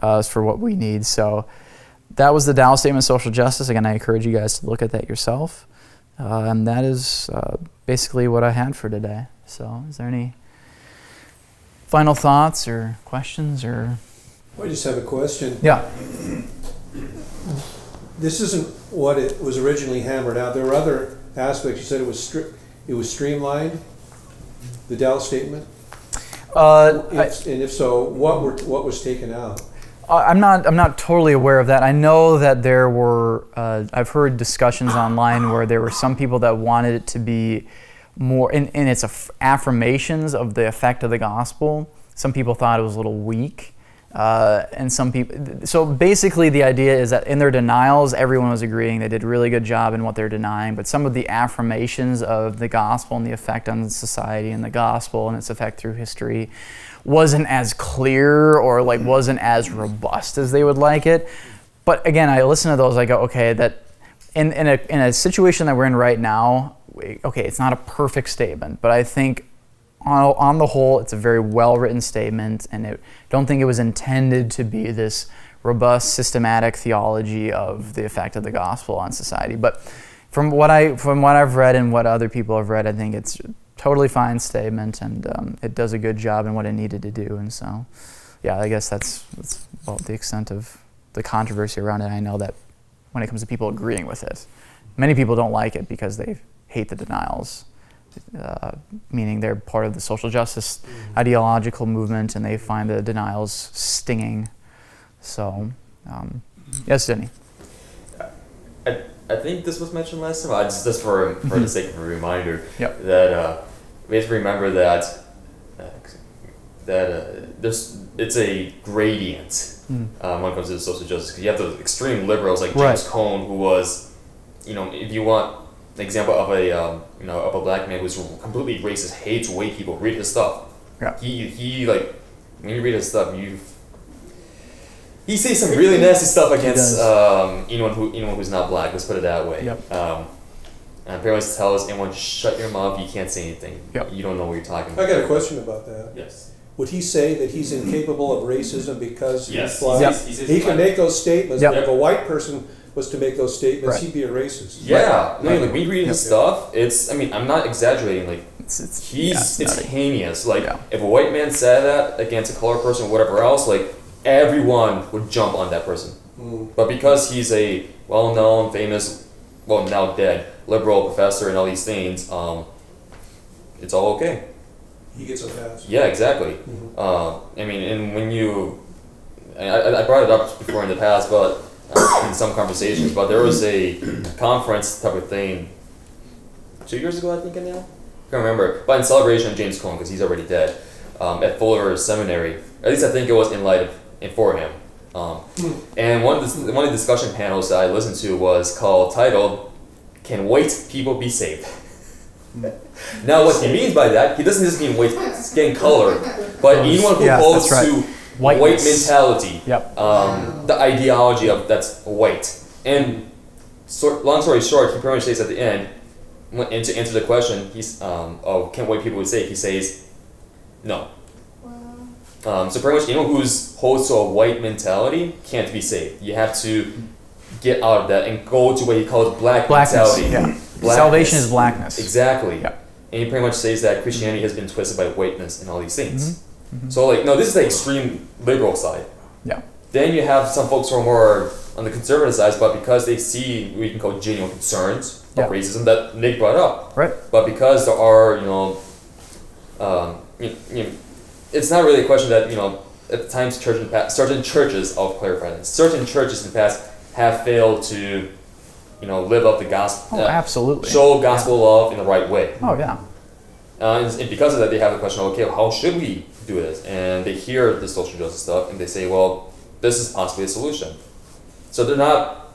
uh, for what we need. So that was the Dallas Statement of Social Justice. Again, I encourage you guys to look at that yourself. Uh, and that is uh, basically what I had for today. So is there any final thoughts or questions or? I just have a question. Yeah. This isn't what it was originally hammered out. There were other aspects. You said it was stri- it was streamlined. The Dallas statement. Uh, If- and if so, what were what was taken out? I- I'm not. I'm not totally aware of that. I know that there were. Uh, I've heard discussions online where there were some people that wanted it to be more in, in its aff- affirmations of the effect of the gospel. Some people thought it was a little weak, uh, and some people. So basically, the idea is that in their denials, everyone was agreeing they did a really good job in what they're denying. But some of the affirmations of the gospel and the effect on society and the gospel and its effect through history wasn't as clear or like wasn't as robust as they would like it. But again, I listen to those. I go, okay, that in in a in a situation that we're in right now, okay, it's not a perfect statement, but I think on, on the whole, it's a very well written statement, and I don't think it was intended to be this robust, systematic theology of the effect of the gospel on society. But from what I from what I've read and what other people have read, I think it's a totally fine statement, and um, it does a good job in what it needed to do. And so, yeah, I guess that's that's the extent of the controversy around it. I know that when it comes to people agreeing with it, many people don't like it because they hate the denials uh, meaning they're part of the social justice ideological movement and they find the denials stinging. So, um, yes, Denny. I, I think this was mentioned last time. I just, just for for the sake of a reminder Yep. that uh, we have to remember that uh, that uh, there's it's a gradient Mm. um, when it comes to social justice. 'Cause you have the extreme liberals like Right. James Cone, who was, you know, if you want an example of a um, you know of a black man who's completely racist, hates white people, read his stuff. Yeah. He he like when you read his stuff, you. He says some really nasty stuff against um, anyone who anyone who's not black. Let's put it that way. Yep. Um, and pretty much tells anyone, "Shut your mouth. You can't say anything. Yep. You don't know what you're talking about. I got a question about that. Yes. Would he say that he's incapable of racism because Yes. he's black? Yep. He says- He can make those statements, Yep. but if a white person was to make those statements, Right. he'd be a racist. Yeah, Right. no, like we read his Yep. stuff. It's, I mean, I'm not exaggerating. Like It's, it's, he's, yeah, it's it's, heinous. Like Yeah. if a white man said that against a colored person or whatever else, like everyone would jump on that person. Mm. But because he's a well-known, famous, well now dead liberal professor and all these things, um, it's all okay. He gets a pass. Yeah, exactly. Mhm. Uh, I mean, and when you, I, I I brought it up before in the past, but in some conversations, but there was a conference type of thing two years ago, I think, now. I can't remember, but in celebration of James Cone, because he's already dead, um, at Fuller Seminary. At least I think it was in light of and for him. Um, and one of the one of the discussion panels that I listened to was called titled "Can White People Be Saved?" *laughs* now, what he means by that, he doesn't just mean white skin color, but anyone who holds right. to Whiteness. white mentality, Yep. um, the ideology of that's white. And so, long story short, he pretty much says at the end, when, and to answer the question, he's um, of can white people be saved? He says, no. Um, so pretty much anyone who's holds to a white mentality can't be saved. You have to get out of that and go to what he calls black Blackness. mentality. Yeah. Blackness. Salvation is blackness. Exactly. Yeah. And he pretty much says that Christianity has been twisted by whiteness and all these things. Mm-hmm. So like no, this is the extreme liberal side. Yeah. Then you have some folks who are more on the conservative side, but because they see what you can call genuine concerns Yeah. of racism that Nick brought up, Right. but because there are, you know, um, you, you know, it's not really a question that you know at the times church in the past, certain churches, I'll clarify this, certain churches in the past have failed to, you know, live up the gospel, Oh, uh, absolutely. show gospel love in the right way. Oh yeah. Uh, and, and because of that, they have the question, okay, how should we do this? And they hear the social justice stuff, and they say, well, this is possibly a solution. So they're not,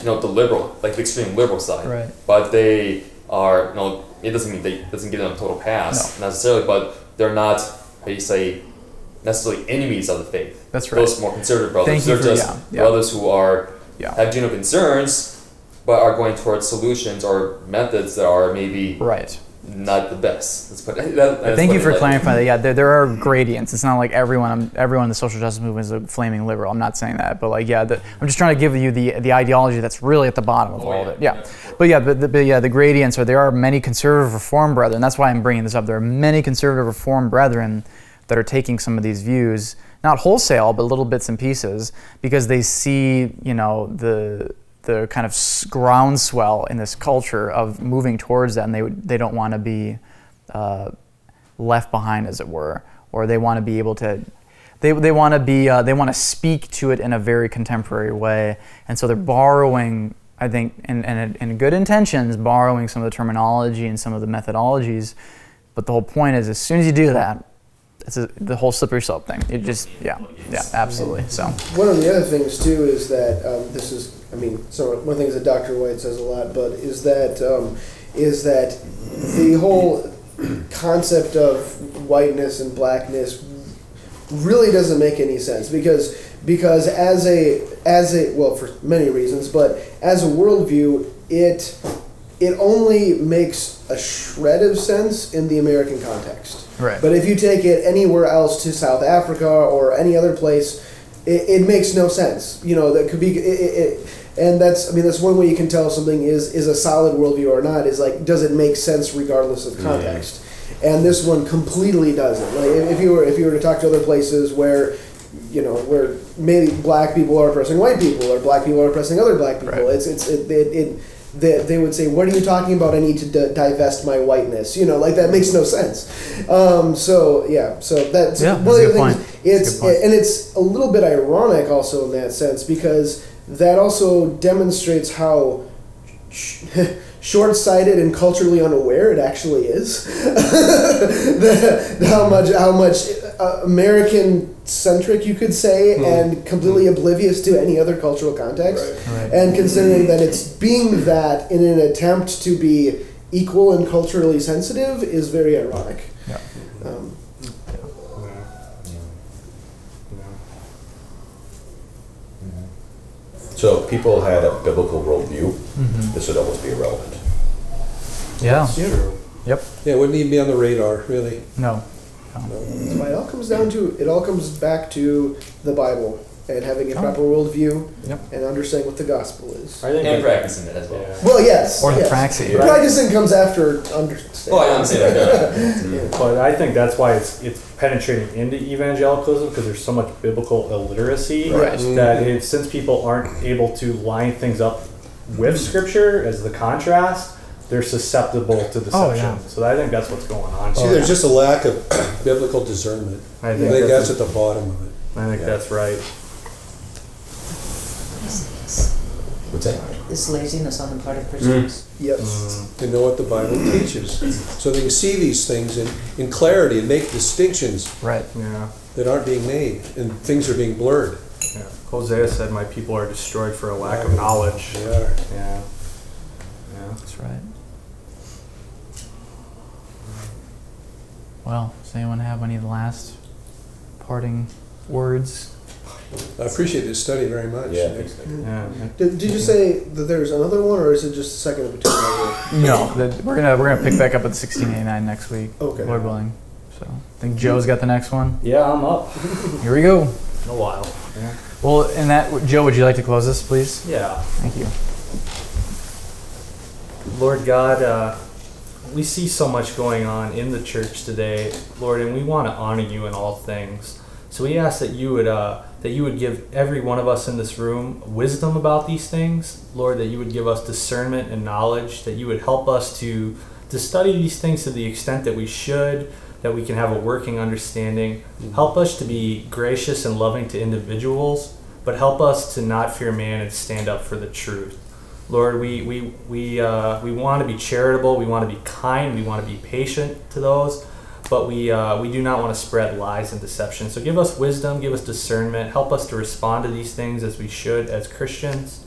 you know, the liberal, like the extreme liberal side, Right. but they are, you know, it doesn't mean they doesn't give them a total pass necessarily, but they're not, how you say, necessarily enemies of the faith. That's right. Those more conservative brothers, Thank you they're for- just yeah, yeah. brothers who are Yeah. have genuine concerns, but are going towards solutions or methods that are maybe Right. Not the best. Let's put it, that, that's Thank you for like. clarifying that. Yeah, there, there are gradients. It's not like everyone um, everyone in the social justice movement is a flaming liberal. I'm not saying that, but like yeah, the, I'm just trying to give you the the ideology that's really at the bottom of Oh, all yeah. of it. Yeah, but yeah, but, the, but yeah, the gradients are there are many conservative reform brethren. That's why I'm bringing this up. There are many conservative reform brethren that are taking some of these views, not wholesale, but little bits and pieces, because they see you know the the kind of groundswell in this culture of moving towards that, and they they don't want to be uh, left behind, as it were, or they want to be able to. They, they want to be uh, they want to speak to it in a very contemporary way, and so they're borrowing, I think, in, in, in good intentions, borrowing some of the terminology and some of the methodologies. But the whole point is, as soon as you do that, it's a, the whole slippery slope thing. It just yeah yeah absolutely. So One of the other things too is that um, this is, I mean, so one of the things that Dr. White says a lot, but is that um, is that the whole concept of whiteness and blackness really doesn't make any sense because because as a as a well for many reasons, but as a worldview, it it only makes a shred of sense in the American context. Right. But if you take it anywhere else to South Africa or any other place, it, it makes no sense. You know that could be it, it, it, and that's I mean that's one way you can tell something is is a solid worldview or not is like does it make sense regardless of context. And this one completely doesn't. Like if, if you were if you were to talk to other places where you know where maybe black people are oppressing white people or black people are oppressing other black people, Right. it's it's it, it, it they, they would say, "What are you talking about? I need to d- divest my whiteness." You know, like that makes no sense. Um, so yeah, so that's Yeah, one of the things. point. It's point. and it's a little bit ironic also in that sense because that also demonstrates how sh- *laughs* short-sighted and culturally unaware it actually is. *laughs* The- how much how much uh, American centric you could say, and completely oblivious to any other cultural context. Right. And considering that it's being that in an attempt to be equal and culturally sensitive is very ironic. Yeah. Um, So if people had a biblical worldview, Mhm. this would almost be irrelevant. Yeah. True. Yep. Yeah, it wouldn't even be on the radar, really. No. That's why it all comes down to it all comes back to the Bible and having a Oh. proper worldview Yep. and understanding what the gospel is. I think And practicing it as well. yeah. Well, yes. Or the yes. praxis. Practicing comes after understanding. Oh, I understand that. *laughs* *laughs* But I think that's why it's it's penetrating into evangelicalism because there's so much biblical illiteracy Right. that it, since people aren't able to line things up with scripture as the contrast, they're susceptible to deception. Oh, yeah. So I think that's what's going on. Oh, See, here. there's just a lack of *coughs* biblical discernment. I I think, think that's, that's at the bottom of it. I think that's right. What's that? This laziness on the part of Christians. Yes. Mm. They know what the Bible teaches. So they can see these things in, in clarity and make distinctions Right. Yeah. that aren't being made and things are being blurred. Yeah. Hosea said, "My people are destroyed for a lack of knowledge." They are. Yeah. Yeah. That's right. Well, does anyone have any last parting words? I appreciate this study very much. Yeah, thanks. Yeah. Did, did you say that there's another one, or is it just the second of a two? *coughs* No. The, we're gonna we're gonna pick back up at 1689 next week. Okay. Lord willing. So I think Joe's got the next one. Yeah, I'm up. *laughs* Here we go. In a while. Yeah. Well, in that, Joe, would you like to close this, please? Yeah. Thank you. Lord God, uh, we see so much going on in the church today, Lord, and we want to honor you in all things. So we ask that you would uh, that you would give every one of us in this room wisdom about these things, Lord. That you would give us discernment and knowledge. That you would help us to to study these things to the extent that we should. That we can have a working understanding. Help us to be gracious and loving to individuals, but help us to not fear man and stand up for the truth. Lord, we we we uh, we want to be charitable. We want to be kind. We want to be patient to those, but we uh, we do not want to spread lies and deception. So give us wisdom, give us discernment, help us to respond to these things as we should as Christians.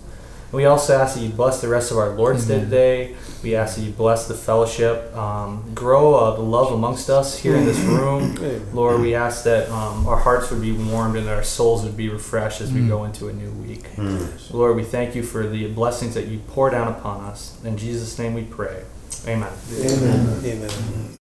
And we also ask that you bless the rest of our Lord's Day today. We ask that you bless the fellowship, um, grow uh, the love amongst us here in this room. Lord, we ask that um, our hearts would be warmed and our souls would be refreshed as we Mm. go into a new week. Lord, we thank you for the blessings that you pour down upon us. In Jesus' name we pray. Amen. Amen. Amen.